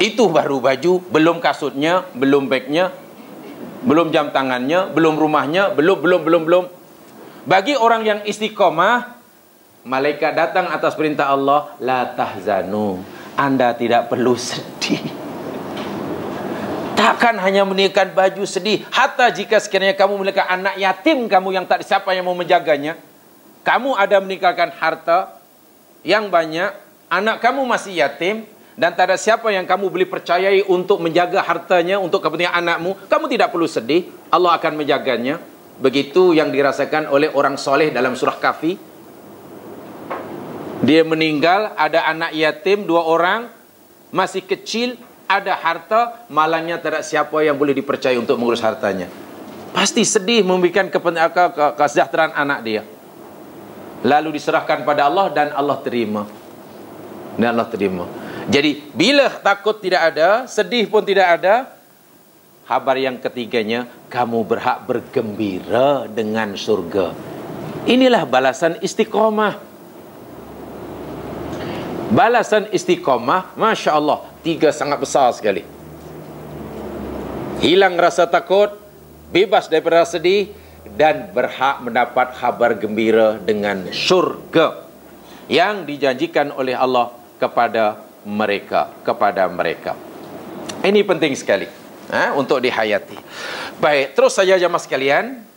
Itu baru baju, belum kasutnya, belum bagnya, belum jam tangannya, belum rumahnya, belum belum belum belum. Bagi orang yang istiqomah, malaikat datang atas perintah Allah, la tahzanu. Anda tidak perlu sedih. Takkan hanya meninggalkan baju sedih. Hatta jika sekiranya kamu meninggalkan anak yatim kamu yang tak siapa yang mau menjaganya. Kamu ada meninggalkan harta yang banyak. Anak kamu masih yatim dan tak ada siapa yang kamu boleh percayai untuk menjaga hartanya untuk kepentingan anakmu, kamu tidak perlu sedih. Allah akan menjaganya. Begitu yang dirasakan oleh orang soleh dalam surah kafi. Dia meninggal, ada anak yatim dua orang, masih kecil, ada harta, malangnya ada siapa yang boleh dipercaya untuk mengurus hartanya. Pasti sedih memberikan kesejahteraan anak dia. Lalu diserahkan pada Allah dan Allah terima. Dan Allah terima. Jadi bila takut tidak ada, sedih pun tidak ada, kabar yang ketiganya kamu berhak bergembira dengan surga. Inilah balasan istiqomah. Balasan istiqomah, Masya Allah, tiga sangat besar sekali. Hilang rasa takut, bebas daripada sedih, dan berhak mendapat kabar gembira dengan surga yang dijanjikan oleh Allah kepada mereka kepada mereka. Ini penting sekali ha, untuk dihayati. Baik, terus saja jemaah sekalian.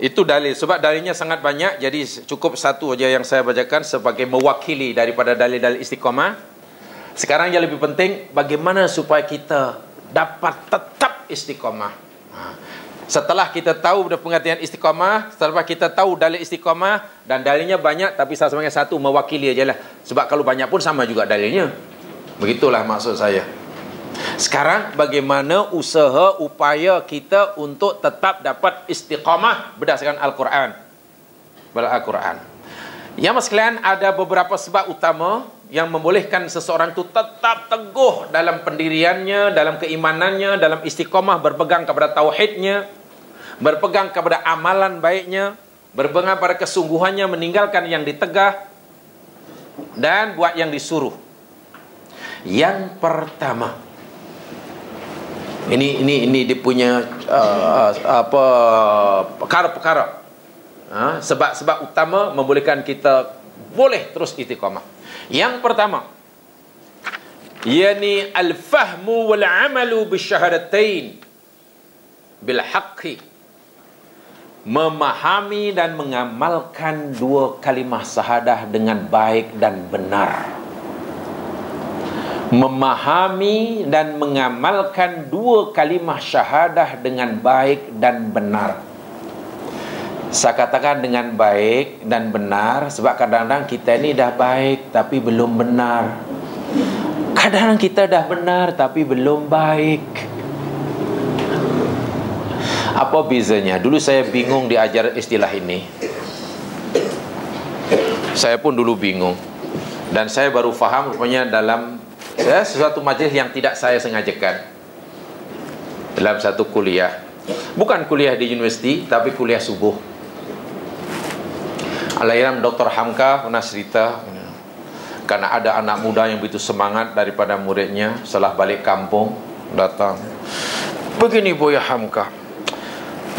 Itu dalil sebab dalilnya sangat banyak jadi cukup satu saja yang saya bacakan sebagai mewakili daripada dalil-dalil istiqamah. Sekarang yang lebih penting bagaimana supaya kita dapat tetap istiqamah. Ha. Setelah kita tahu pengertian istiqamah, setelah kita tahu dalil istiqamah dan dalilnya banyak tapi saya sebagai satu mewakili aja lah. Sebab kalau banyak pun sama juga dalilnya. Begitulah maksud saya. Sekarang bagaimana usaha upaya kita untuk tetap dapat istiqamah berdasarkan Al-Quran. Al-Quran. Yang mas sekalian ada beberapa sebab utama yang membolehkan seseorang itu tetap teguh dalam pendiriannya, dalam keimanannya, dalam istiqamah berpegang kepada tauhidnya, berpegang kepada amalan baiknya, berpegang pada kesungguhannya meninggalkan yang ditegah dan buat yang disuruh. Yang pertama ini ini ini dia punya uh, apa perkara-perkara. Uh, sebab-sebab utama membolehkan kita boleh terus istiqamah. Yang pertama yakni al-fahmu wal 'amalu bisyahadatain bil haqqi memahami dan mengamalkan dua kalimah sahadah dengan baik dan benar memahami dan mengamalkan dua kalimah syahadah dengan baik dan benar. Saya katakan dengan baik dan benar sebab kadang-kadang kita ini dah baik tapi belum benar. Kadang-kadang kita dah benar tapi belum baik. Apa bezanya? Dulu saya bingung diajar istilah ini. Saya pun dulu bingung. Dan saya baru faham rupanya dalam ya, sesuatu majlis yang tidak saya sengajakan. Dalam satu kuliah. Bukan kuliah di universiti tapi kuliah subuh. Alairam Dr. Hamka pernah cerita karena ada anak muda yang begitu semangat daripada muridnya setelah balik kampung datang. Begini Buya Hamka.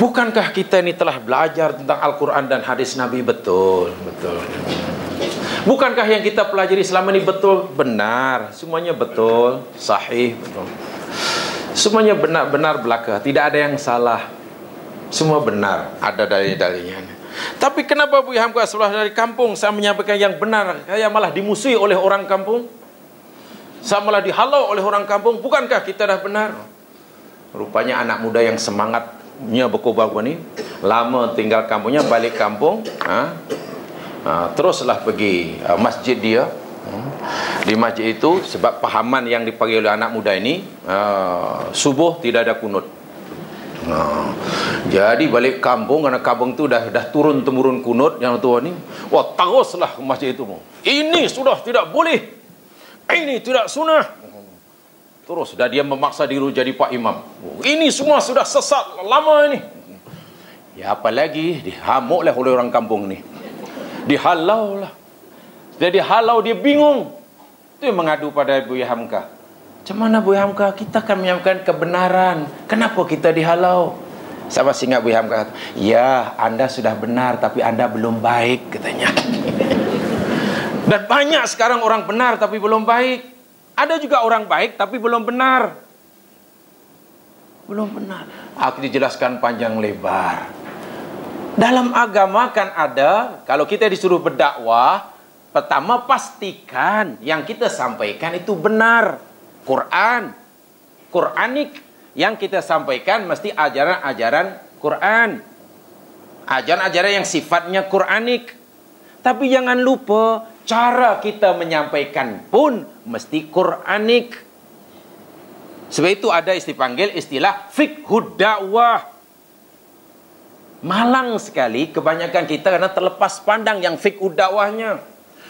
Bukankah kita ini telah belajar tentang Al-Quran dan hadis Nabi? Betul betul Bukankah yang kita pelajari selama ini betul? Benar. Semuanya betul. Sahih. Betul. Semuanya benar-benar belaka. Tidak ada yang salah. Semua benar. Ada dalil-dalilnya. Tapi kenapa Bu Hamka setelah dari kampung saya menyampaikan yang benar. Saya malah dimusuhi oleh orang kampung. Saya malah dihalau oleh orang kampung. Bukankah kita dah benar? Rupanya anak muda yang semangatnya berkobar ini. Lama tinggal kampungnya, balik kampung. Ha? Ha, teruslah pergi uh, masjid dia hmm. di masjid itu sebab pahaman yang dipanggil oleh anak muda ini uh, subuh tidak ada kunut Ha. Jadi balik kampung kerana kampung tu dah dah turun temurun kunut yang tua ni. Wah, teruslah masjid itu. Ini sudah tidak boleh. Ini tidak sunnah. Terus dah dia memaksa diri jadi pak imam. Ini semua sudah sesat lama ini. Ya apa lagi dihamuklah oleh orang kampung ni. Dihalau lah. Jadi halau dia bingung. Tu yang mengadu pada Ibu Hamka. Macam mana Bu Hamka? Kita akan menyampaikan kebenaran. Kenapa kita dihalau? Sama singa Bu Hamka Ya, anda sudah benar tapi anda belum baik katanya. (laughs) Dan banyak sekarang orang benar tapi belum baik. Ada juga orang baik tapi belum benar. Belum benar. Aku dijelaskan panjang lebar. Dalam agama kan ada, kalau kita disuruh berdakwah, pertama pastikan yang kita sampaikan itu benar. Quran. Quranik. Yang kita sampaikan mesti ajaran-ajaran Quran. Ajaran-ajaran yang sifatnya Quranik. Tapi jangan lupa cara kita menyampaikan pun mesti Quranik. Sebab itu ada istilah panggil istilah fiqhud dakwah malang sekali kebanyakan kita karena terlepas pandang yang fiqhud dakwahnya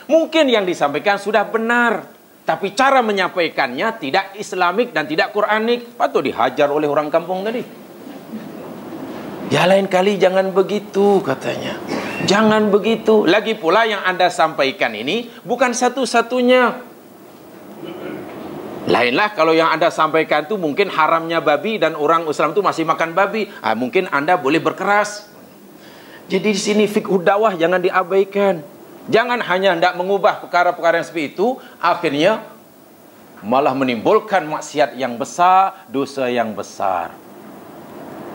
mungkin yang disampaikan sudah benar tapi cara menyampaikannya tidak islamik dan tidak quranik. Patut dihajar oleh orang kampung tadi. Ya lain kali jangan begitu katanya. Jangan begitu. Lagi pula yang anda sampaikan ini bukan satu-satunya. Lainlah kalau yang anda sampaikan itu mungkin haramnya babi dan orang Islam itu masih makan babi. Ah, mungkin anda boleh berkeras. Jadi di sini fikih dakwah jangan diabaikan. Jangan hanya hendak mengubah perkara-perkara yang seperti itu, akhirnya malah menimbulkan maksiat yang besar, dosa yang besar.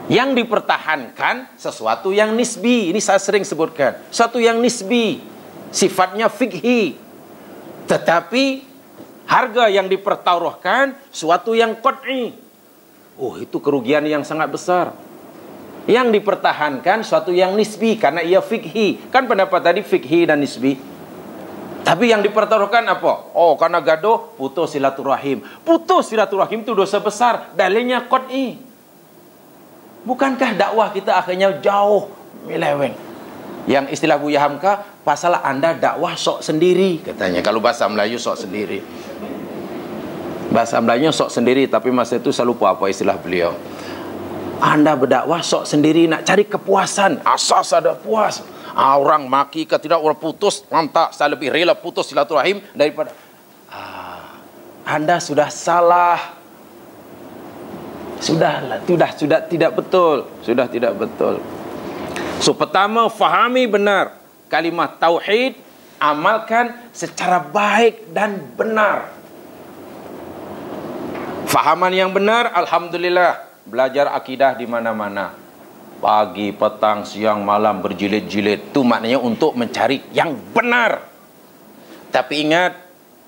Yang dipertahankan sesuatu yang nisbi. Ini saya sering sebutkan. Sesuatu yang nisbi. Sifatnya fikhi. Tetapi harga yang dipertaruhkan sesuatu yang qat'i. Oh, itu kerugian yang sangat besar yang dipertahankan suatu yang nisbi karena ia fikhi. Kan pendapat tadi fikhi dan nisbi. Tapi yang dipertaruhkan apa? Oh, karena gaduh putus silaturahim. Putus silaturahim itu dosa besar. Dalilnya qat'i. Bukankah dakwah kita akhirnya jauh meleweng? Yang istilah Buya Hamka, pasal anda dakwah sok sendiri katanya. Kalau bahasa Melayu sok sendiri. Bahasa Melayu sok sendiri tapi masa itu saya lupa apa istilah beliau. Anda berdakwah sok sendiri nak cari kepuasan. Asas ada puas. Ah, orang maki ke tidak orang putus. Mantap. Saya lebih rela putus silaturahim daripada. Ah, anda sudah salah. Sudahlah. Sudah, sudah tidak betul. Sudah tidak betul. So pertama fahami benar. Kalimat tauhid. Amalkan secara baik dan benar. Fahaman yang benar. Alhamdulillah belajar akidah di mana-mana. Pagi, petang, siang, malam berjilid-jilid. Itu maknanya untuk mencari yang benar. Tapi ingat,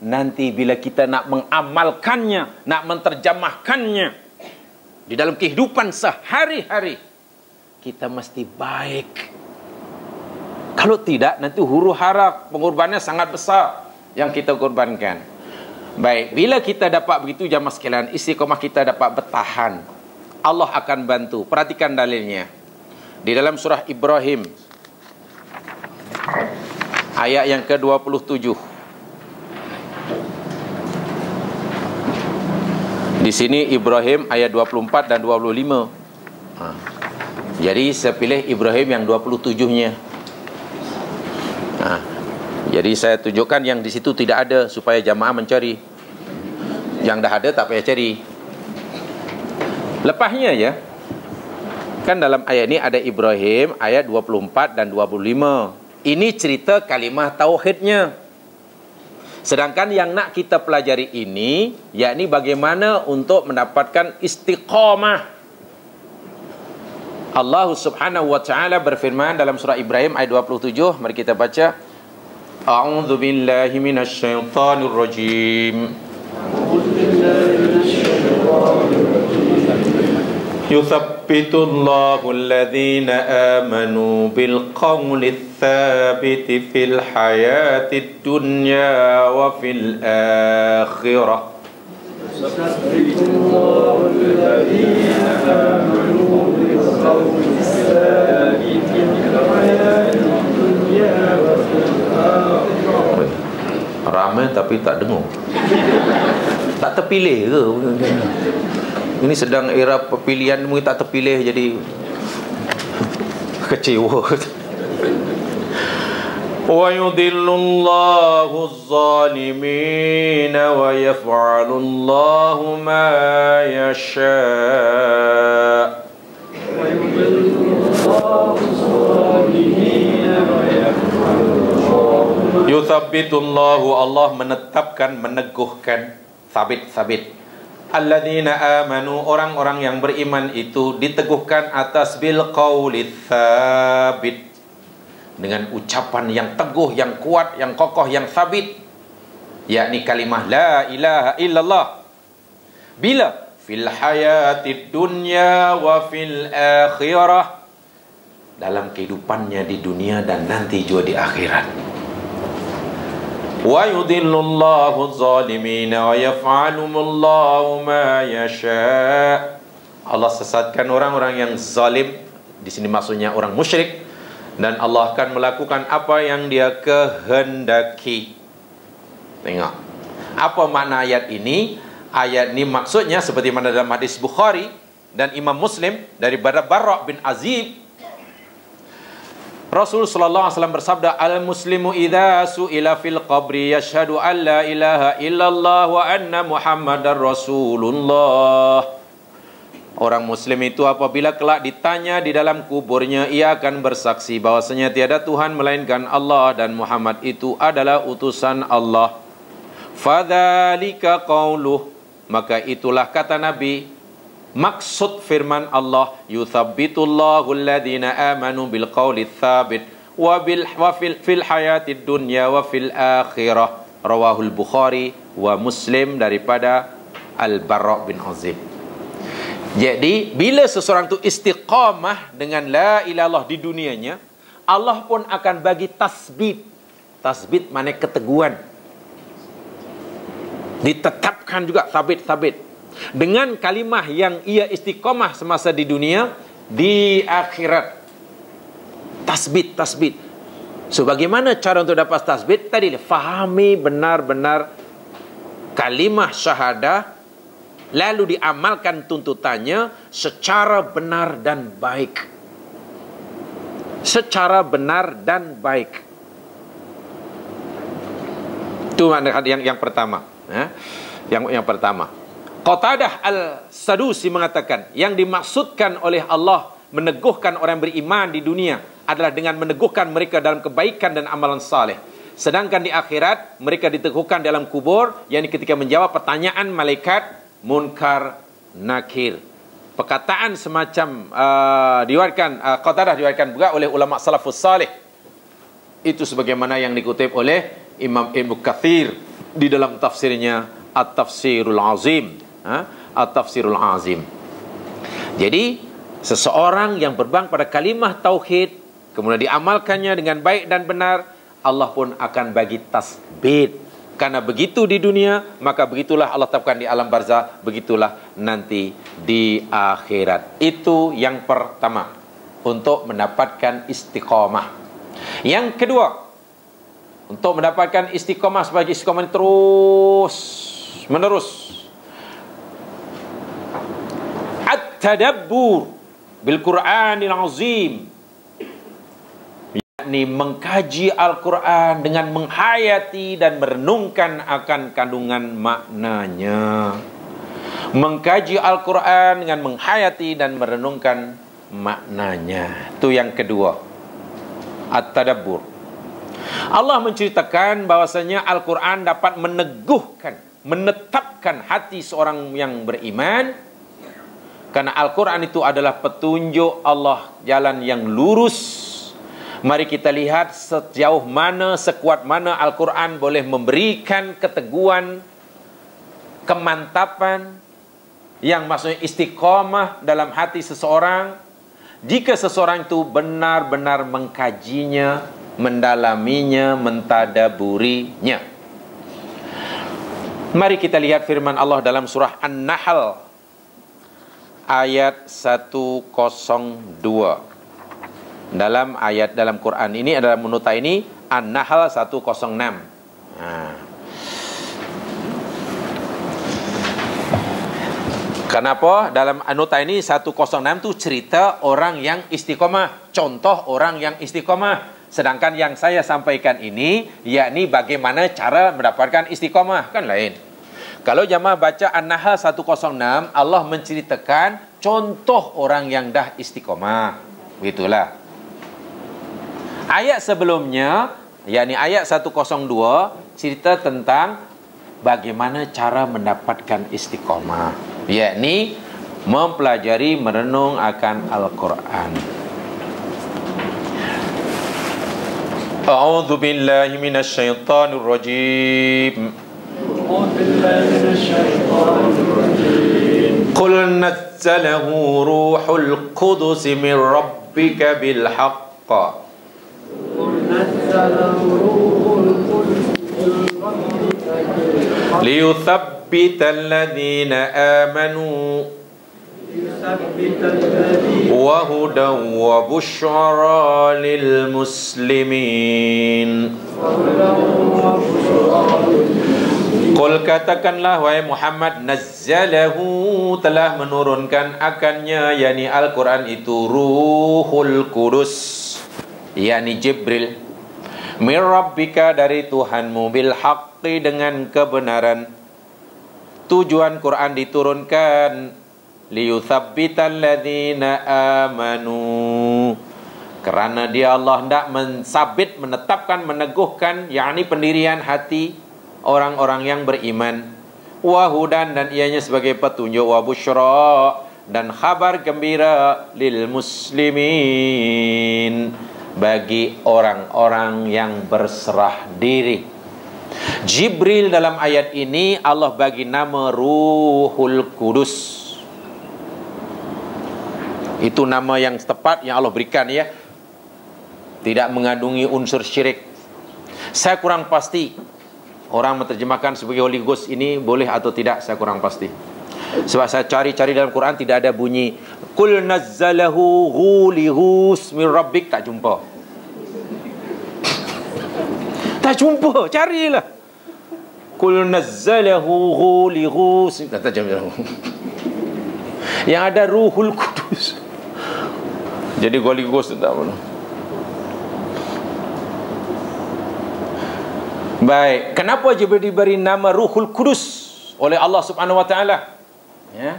nanti bila kita nak mengamalkannya, nak menterjemahkannya di dalam kehidupan sehari-hari, kita mesti baik. Kalau tidak, nanti huru hara pengorbanannya sangat besar yang kita korbankan. Baik, bila kita dapat begitu jamaah sekalian, istiqomah kita dapat bertahan. Allah akan bantu. Perhatikan dalilnya. Di dalam surah Ibrahim ayat yang ke-27. Di sini Ibrahim ayat 24 dan 25. Ha. Jadi saya pilih Ibrahim yang 27-nya. Ha. Jadi saya tunjukkan yang di situ tidak ada supaya jamaah mencari. Yang dah ada tak payah cari. Lepasnya ya. Kan dalam ayat ini ada Ibrahim ayat 24 dan 25. Ini cerita kalimah tauhidnya. Sedangkan yang nak kita pelajari ini yakni bagaimana untuk mendapatkan istiqamah. Allah Subhanahu wa taala berfirman dalam surah Ibrahim ayat 27, mari kita baca. A'udzu billahi minasyaitonir rajim. A'udzu billahi minasyaitonir rajim. يثبت الله الذين آمنوا بالقول الثابت في الحياة الدنيا وفي الآخرة Ramai tapi tak dengar Tak terpilih ke Ini sedang era pemilihan mungkin tak terpilih jadi Kecewa ويضل الله الظالمين ويفعل الله ما يشاء Yuthabbitullahu Allah menetapkan, meneguhkan Sabit-sabit. Alladzina amanu Orang-orang yang beriman itu Diteguhkan atas bil thabit. Dengan ucapan yang teguh, yang kuat, yang kokoh, yang sabit. Yakni kalimah la ilaha illallah. Bila? Fil hayati dunya wa fil akhirah. Dalam kehidupannya di dunia dan nanti juga di akhirat wa yudhillullahu zalimina wa yaf'alumullahu ma yasha Allah sesatkan orang-orang yang zalim di sini maksudnya orang musyrik dan Allah akan melakukan apa yang dia kehendaki. Tengok. Apa makna ayat ini? Ayat ini maksudnya seperti mana dalam hadis Bukhari dan Imam Muslim dari Barra bin Azib Rasul sallallahu alaihi wasallam bersabda al muslimu idza su'ila fil qabri yashhadu an la ilaha illallah wa anna muhammadar rasulullah Orang muslim itu apabila kelak ditanya di dalam kuburnya ia akan bersaksi bahwasanya tiada tuhan melainkan Allah dan Muhammad itu adalah utusan Allah. Fadzalika qauluh maka itulah kata Nabi maksud firman Allah yuthabbitullahu alladhina amanu bil qawli tsabit wa bil wa fil, fil hayatid dunya wa fil akhirah rawahul bukhari wa muslim daripada al barra bin azib jadi bila seseorang tu istiqamah dengan la ilallah di dunianya, Allah pun akan bagi tasbit. Tasbit mana keteguhan. Ditetapkan juga sabit-sabit. Dengan kalimah yang ia istiqamah semasa di dunia, di akhirat. Tasbit, tasbit. So bagaimana cara untuk dapat tasbit? Tadi fahami benar-benar kalimah syahadah lalu diamalkan tuntutannya secara benar dan baik. Secara benar dan baik. Itu yang yang pertama. Ya. Yang yang pertama. Qatadah al-Sadusi mengatakan yang dimaksudkan oleh Allah meneguhkan orang beriman di dunia adalah dengan meneguhkan mereka dalam kebaikan dan amalan saleh. Sedangkan di akhirat mereka diteguhkan dalam kubur yakni ketika menjawab pertanyaan malaikat munkar nakir perkataan semacam uh, diwarikan uh, qatadah diwarikan juga oleh ulama salafus salih. Itu sebagaimana yang dikutip oleh Imam Ibnu Kathir di dalam tafsirnya At-Tafsirul Azim ha? At-Tafsirul Azim jadi seseorang yang berbang pada kalimah tauhid kemudian diamalkannya dengan baik dan benar Allah pun akan bagi tasbih karena begitu di dunia, maka begitulah Allah tetapkan di alam barzah, begitulah nanti di akhirat. Itu yang pertama untuk mendapatkan istiqomah. Yang kedua, untuk mendapatkan istiqomah sebagai istiqomah terus menerus. At-tadabbur bil Qur'anil azim yakni mengkaji Al-Quran dengan menghayati dan merenungkan akan kandungan maknanya. Mengkaji Al-Quran dengan menghayati dan merenungkan maknanya. Itu yang kedua. At-Tadabbur. Allah menceritakan bahwasanya Al-Quran dapat meneguhkan, menetapkan hati seorang yang beriman. Karena Al-Quran itu adalah petunjuk Allah jalan yang lurus Mari kita lihat sejauh mana, sekuat mana Al-Quran boleh memberikan keteguhan, kemantapan, yang maksudnya istiqamah dalam hati seseorang. Jika seseorang itu benar-benar mengkajinya, mendalaminya, mentadaburinya. Mari kita lihat firman Allah dalam surah An-Nahl ayat 102. Dalam ayat dalam Quran ini adalah menuta ini An-Nahl 106. Ha. Kenapa dalam nota ini 106 tu cerita orang yang istiqomah, contoh orang yang istiqomah. Sedangkan yang saya sampaikan ini yakni bagaimana cara mendapatkan istiqomah kan lain. Kalau jamaah baca An-Nahl 106, Allah menceritakan contoh orang yang dah istiqomah. Begitulah. Ayat sebelumnya, yakni ayat 102 cerita tentang bagaimana cara mendapatkan istiqomah yakni mempelajari merenung akan Al-Quran. A'udzu billahi minasy syaithanir rajim. قل نزله روح القدس من ربك بالحق قل نزله روح القدس من ربك بالحق. ليثبت الذين آمنوا وهدى وبشرى للمسلمين. Qul katakanlah wahai Muhammad nazzalahu telah menurunkan akannya yakni Al-Quran itu Ruhul Kudus yakni Jibril. Min rabbika dari Tuhanmu bil haqqi dengan kebenaran. Tujuan Quran diturunkan liyuthabbital ladzina amanu kerana dia Allah hendak mensabit menetapkan meneguhkan yakni pendirian hati orang-orang yang beriman wahudan dan ianya sebagai petunjuk wa busyra dan khabar gembira lil muslimin bagi orang-orang yang berserah diri Jibril dalam ayat ini Allah bagi nama Ruhul Kudus. Itu nama yang tepat yang Allah berikan ya. Tidak mengandungi unsur syirik. Saya kurang pasti orang menterjemahkan sebagai Holy Ghost ini boleh atau tidak saya kurang pasti. Sebab saya cari-cari dalam Quran tidak ada bunyi kul nazzalahu ghulihus min rabbik tak jumpa. Tak jumpa, carilah. Kul nazzalahu ghuli ghus. Tak jumpa. Yang ada ruhul kudus. Jadi ghuli ghus tak apa. Baik, kenapa Jibril diberi nama Ruhul Kudus oleh Allah Subhanahu wa taala? Ya.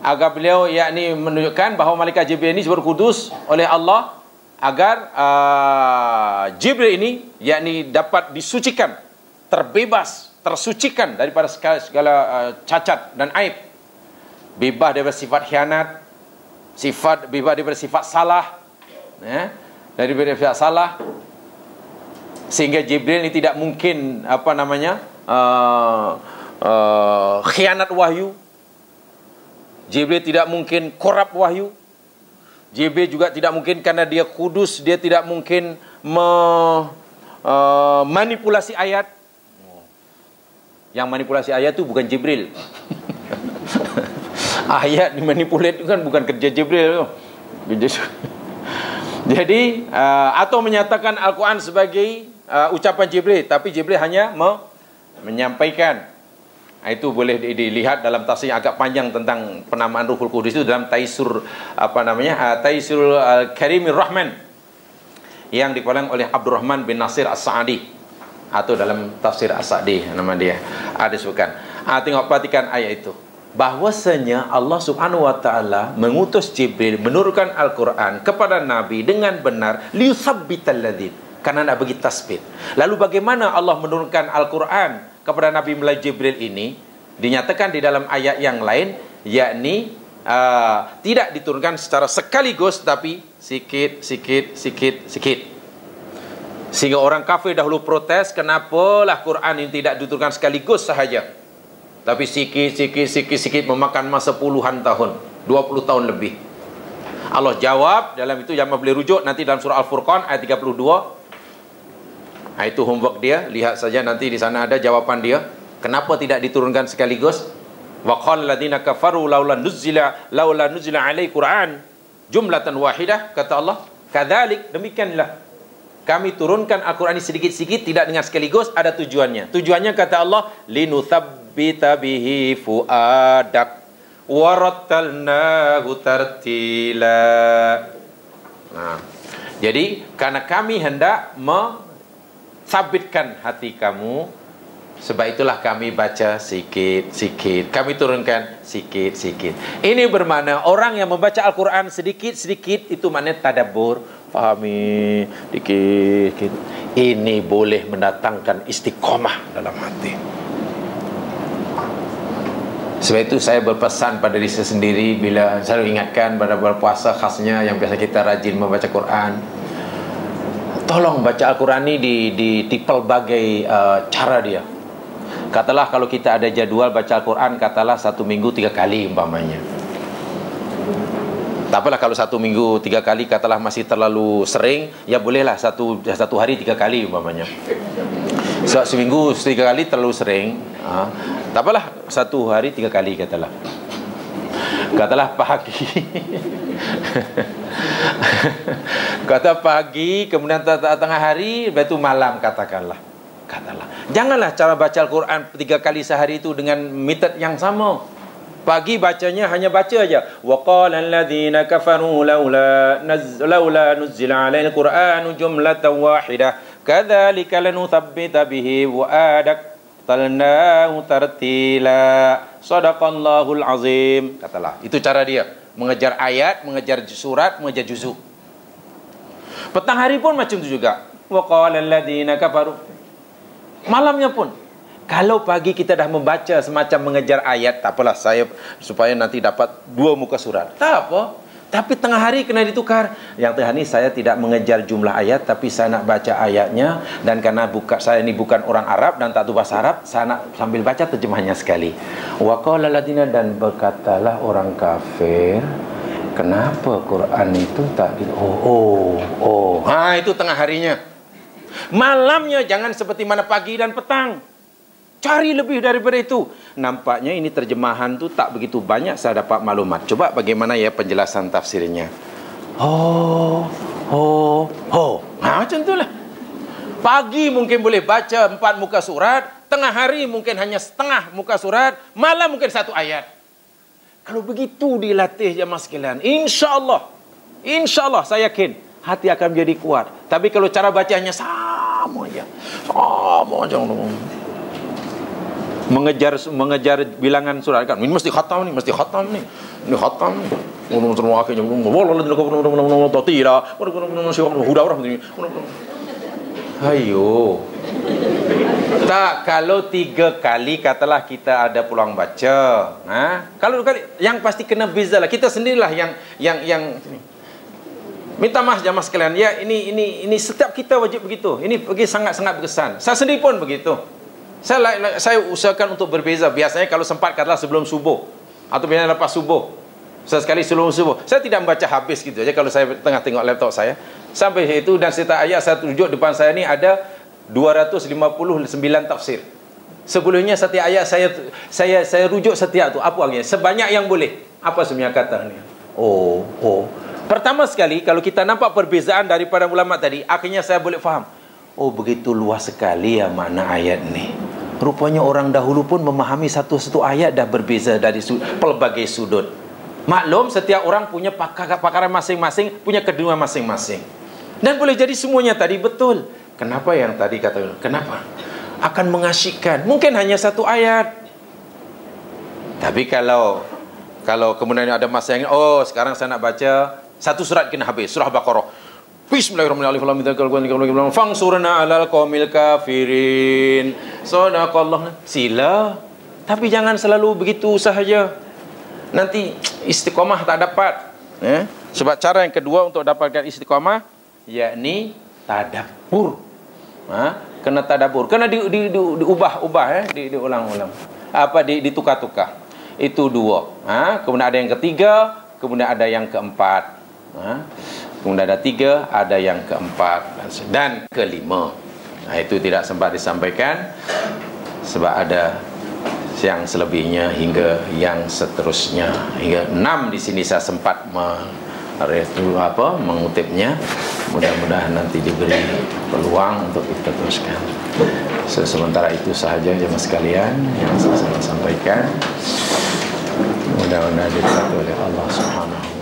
Agar beliau yakni menunjukkan bahawa malaikat Jibril ini disebut kudus oleh Allah agar uh, Jibril ini yakni dapat disucikan, terbebas, tersucikan daripada segala, segala uh, cacat dan aib. Bebas daripada sifat khianat, sifat bebas daripada sifat salah, ya, daripada sifat salah. Sehingga Jibril ini tidak mungkin apa namanya? Uh, uh, khianat wahyu. Jibril tidak mungkin korup wahyu. JB juga tidak mungkin karena dia kudus, dia tidak mungkin memanipulasi uh, ayat. Yang manipulasi ayat itu bukan Jibril. (laughs) ayat dimanipulasi itu kan bukan kerja Jibril. (laughs) Jadi uh, atau menyatakan Al-Quran sebagai uh, ucapan Jibril, tapi Jibril hanya me- menyampaikan Ha, itu boleh dilihat dalam tafsir agak panjang tentang penamaan Ruhul Qudus itu dalam Taisur apa namanya? Ha, Taisur Al-Karimir Rahman yang dikulang oleh Abdurrahman bin Nasir As-Sa'di atau dalam tafsir As-Sa'di nama dia. Ada sebutkan. Ha, tengok perhatikan ayat itu. Bahwasanya Allah Subhanahu wa taala mengutus Jibril menurunkan Al-Quran kepada Nabi dengan benar liyusabbital ladzin karena nak bagi tasbih. Lalu bagaimana Allah menurunkan Al-Quran kepada Nabi melalui Jibril ini? Dinyatakan di dalam ayat yang lain yakni uh, tidak diturunkan secara sekaligus tapi sikit sikit sikit sikit. Sehingga orang kafir dahulu protes kenapalah Quran ini tidak diturunkan sekaligus sahaja? Tapi sikit sikit sikit sikit memakan masa puluhan tahun 20 tahun lebih. Allah jawab dalam itu yang boleh rujuk nanti dalam surah Al-Furqan ayat 32 Ha, itu homework dia. Lihat saja nanti di sana ada jawapan dia. Kenapa tidak diturunkan sekaligus? Wa qala alladziina kafaru laula nuzila laula nuzila alai Qur'an jumlatan wahidah kata Allah. Kadzalik demikianlah kami turunkan Al-Quran ini sedikit-sedikit tidak dengan sekaligus ada tujuannya. Tujuannya kata Allah linuthabbita bihi fuadak warattalnahu tartila. Nah, jadi karena kami hendak sabitkan hati kamu. Sebab itulah kami baca sikit-sikit Kami turunkan sikit-sikit Ini bermakna orang yang membaca Al-Quran sedikit-sedikit Itu maknanya tadabur Fahami Dikit-dikit Ini boleh mendatangkan istiqomah dalam hati. Sebab itu saya berpesan pada diri saya sendiri Bila saya ingatkan pada berpuasa khasnya Yang biasa kita rajin membaca Quran tolong baca Al-Quran ini di, di, di pelbagai uh, cara dia. Katalah kalau kita ada jadual baca Al-Quran, katalah satu minggu tiga kali umpamanya. Tak apalah kalau satu minggu tiga kali katalah masih terlalu sering, ya bolehlah satu satu hari tiga kali umpamanya. So, seminggu tiga kali terlalu sering, ha? tak apalah satu hari tiga kali katalah. Katalah pagi (laughs) (laughs) Kata pagi Kemudian tengah hari itu malam katakanlah. Katalah. Janganlah cara baca Al-Quran Tiga kali sehari itu Dengan metode yang sama. Pagi bacanya hanya baca aja. Wa qala alladziina kafaru laula laula nuzila 'alail qur'anu jumlatan wahidah. Kadzalika lanuthabbita bihi wa adak talnahu tartila. Sadaqallahul azim. Katalah. Itu cara dia mengejar ayat mengejar surat mengejar juzuk. Petang hari pun macam itu juga. Wa qala alladziina kafaru. Malamnya pun. Kalau pagi kita dah membaca semacam mengejar ayat tak apalah saya supaya nanti dapat dua muka surat. Tak apa tapi tengah hari kena ditukar. Yang tengah ini saya tidak mengejar jumlah ayat tapi saya nak baca ayatnya dan karena buka saya ini bukan orang Arab dan tak tahu bahasa Arab, saya nak sambil baca terjemahnya sekali. Wa qala ladina dan berkatalah orang kafir, kenapa Quran itu tak di Oh, oh, oh. Ha itu tengah harinya. Malamnya jangan seperti mana pagi dan petang. Cari lebih daripada itu. Nampaknya ini terjemahan tu tak begitu banyak saya dapat maklumat. Coba bagaimana ya penjelasan tafsirnya. Oh, oh, oh. Ha, macam itulah. Pagi mungkin boleh baca empat muka surat. Tengah hari mungkin hanya setengah muka surat. Malam mungkin satu ayat. Kalau begitu dilatih jemaah sekalian. InsyaAllah. InsyaAllah saya yakin. Hati akan menjadi kuat. Tapi kalau cara bacanya sama aja. Sama aja mengejar mengejar bilangan surat kan. Ini mesti khatam ni mesti khatam ni. Ini khatam ni. Ulun semua akhirnya ulun wala la dilaka ulun ulun ulun tatira huda orang ni. Ayo. Tak kalau tiga kali katalah kita ada peluang baca. Ha? Kalau kali yang pasti kena beza lah. Kita sendirilah yang yang yang Minta maaf jamaah sekalian. Ya, ini ini ini setiap kita wajib begitu. Ini pergi sangat-sangat berkesan. Saya sendiri pun begitu. Saya saya usahakan untuk berbeza. Biasanya kalau sempat katalah sebelum subuh atau biasanya lepas subuh. Sesekali sebelum subuh. Saya tidak membaca habis gitu aja kalau saya tengah tengok laptop saya. Sampai itu dan setiap ayat saya tunjuk depan saya ni ada 259 tafsir. Sebelumnya setiap ayat saya saya saya rujuk setiap tu apa artinya? Sebanyak yang boleh. Apa sebenarnya kata ni? Oh, oh. Pertama sekali kalau kita nampak perbezaan daripada ulama tadi, akhirnya saya boleh faham. Oh begitu luas sekali ya makna ayat ni. Rupanya orang dahulu pun memahami satu-satu ayat dah berbeza dari sud pelbagai sudut. Maklum setiap orang punya pakar-pakaran masing-masing, punya kedua masing-masing. Dan boleh jadi semuanya tadi betul. Kenapa yang tadi kata kenapa? Akan mengasyikkan. Mungkin hanya satu ayat. Tapi kalau kalau kemudian ada masa yang oh sekarang saya nak baca satu surat kena habis surah Baqarah. Bismillahirrahmanirrahim. Fangsurna alal qawmil kafirin. Sadaqallah. Sila. Tapi jangan selalu begitu sahaja. Nanti istiqamah tak dapat. Eh? Sebab cara yang kedua untuk dapatkan istiqamah yakni tadabbur. Ha? Kena tadabbur. Kena di, di, di, diubah-ubah eh? di, diulang-ulang. Apa di ditukar-tukar. Itu dua. Ha? Kemudian ada yang ketiga, kemudian ada yang keempat. Ha? Kemudian ada tiga, ada yang keempat dan kelima. Nah, itu tidak sempat disampaikan. sebab ada yang selebihnya hingga yang seterusnya hingga enam di sini saya sempat apa mengutipnya mudah-mudahan nanti diberi peluang untuk kita teruskan so, sementara itu sahaja jemaah sekalian yang saya sampaikan mudah-mudahan diberkati oleh Allah Subhanahu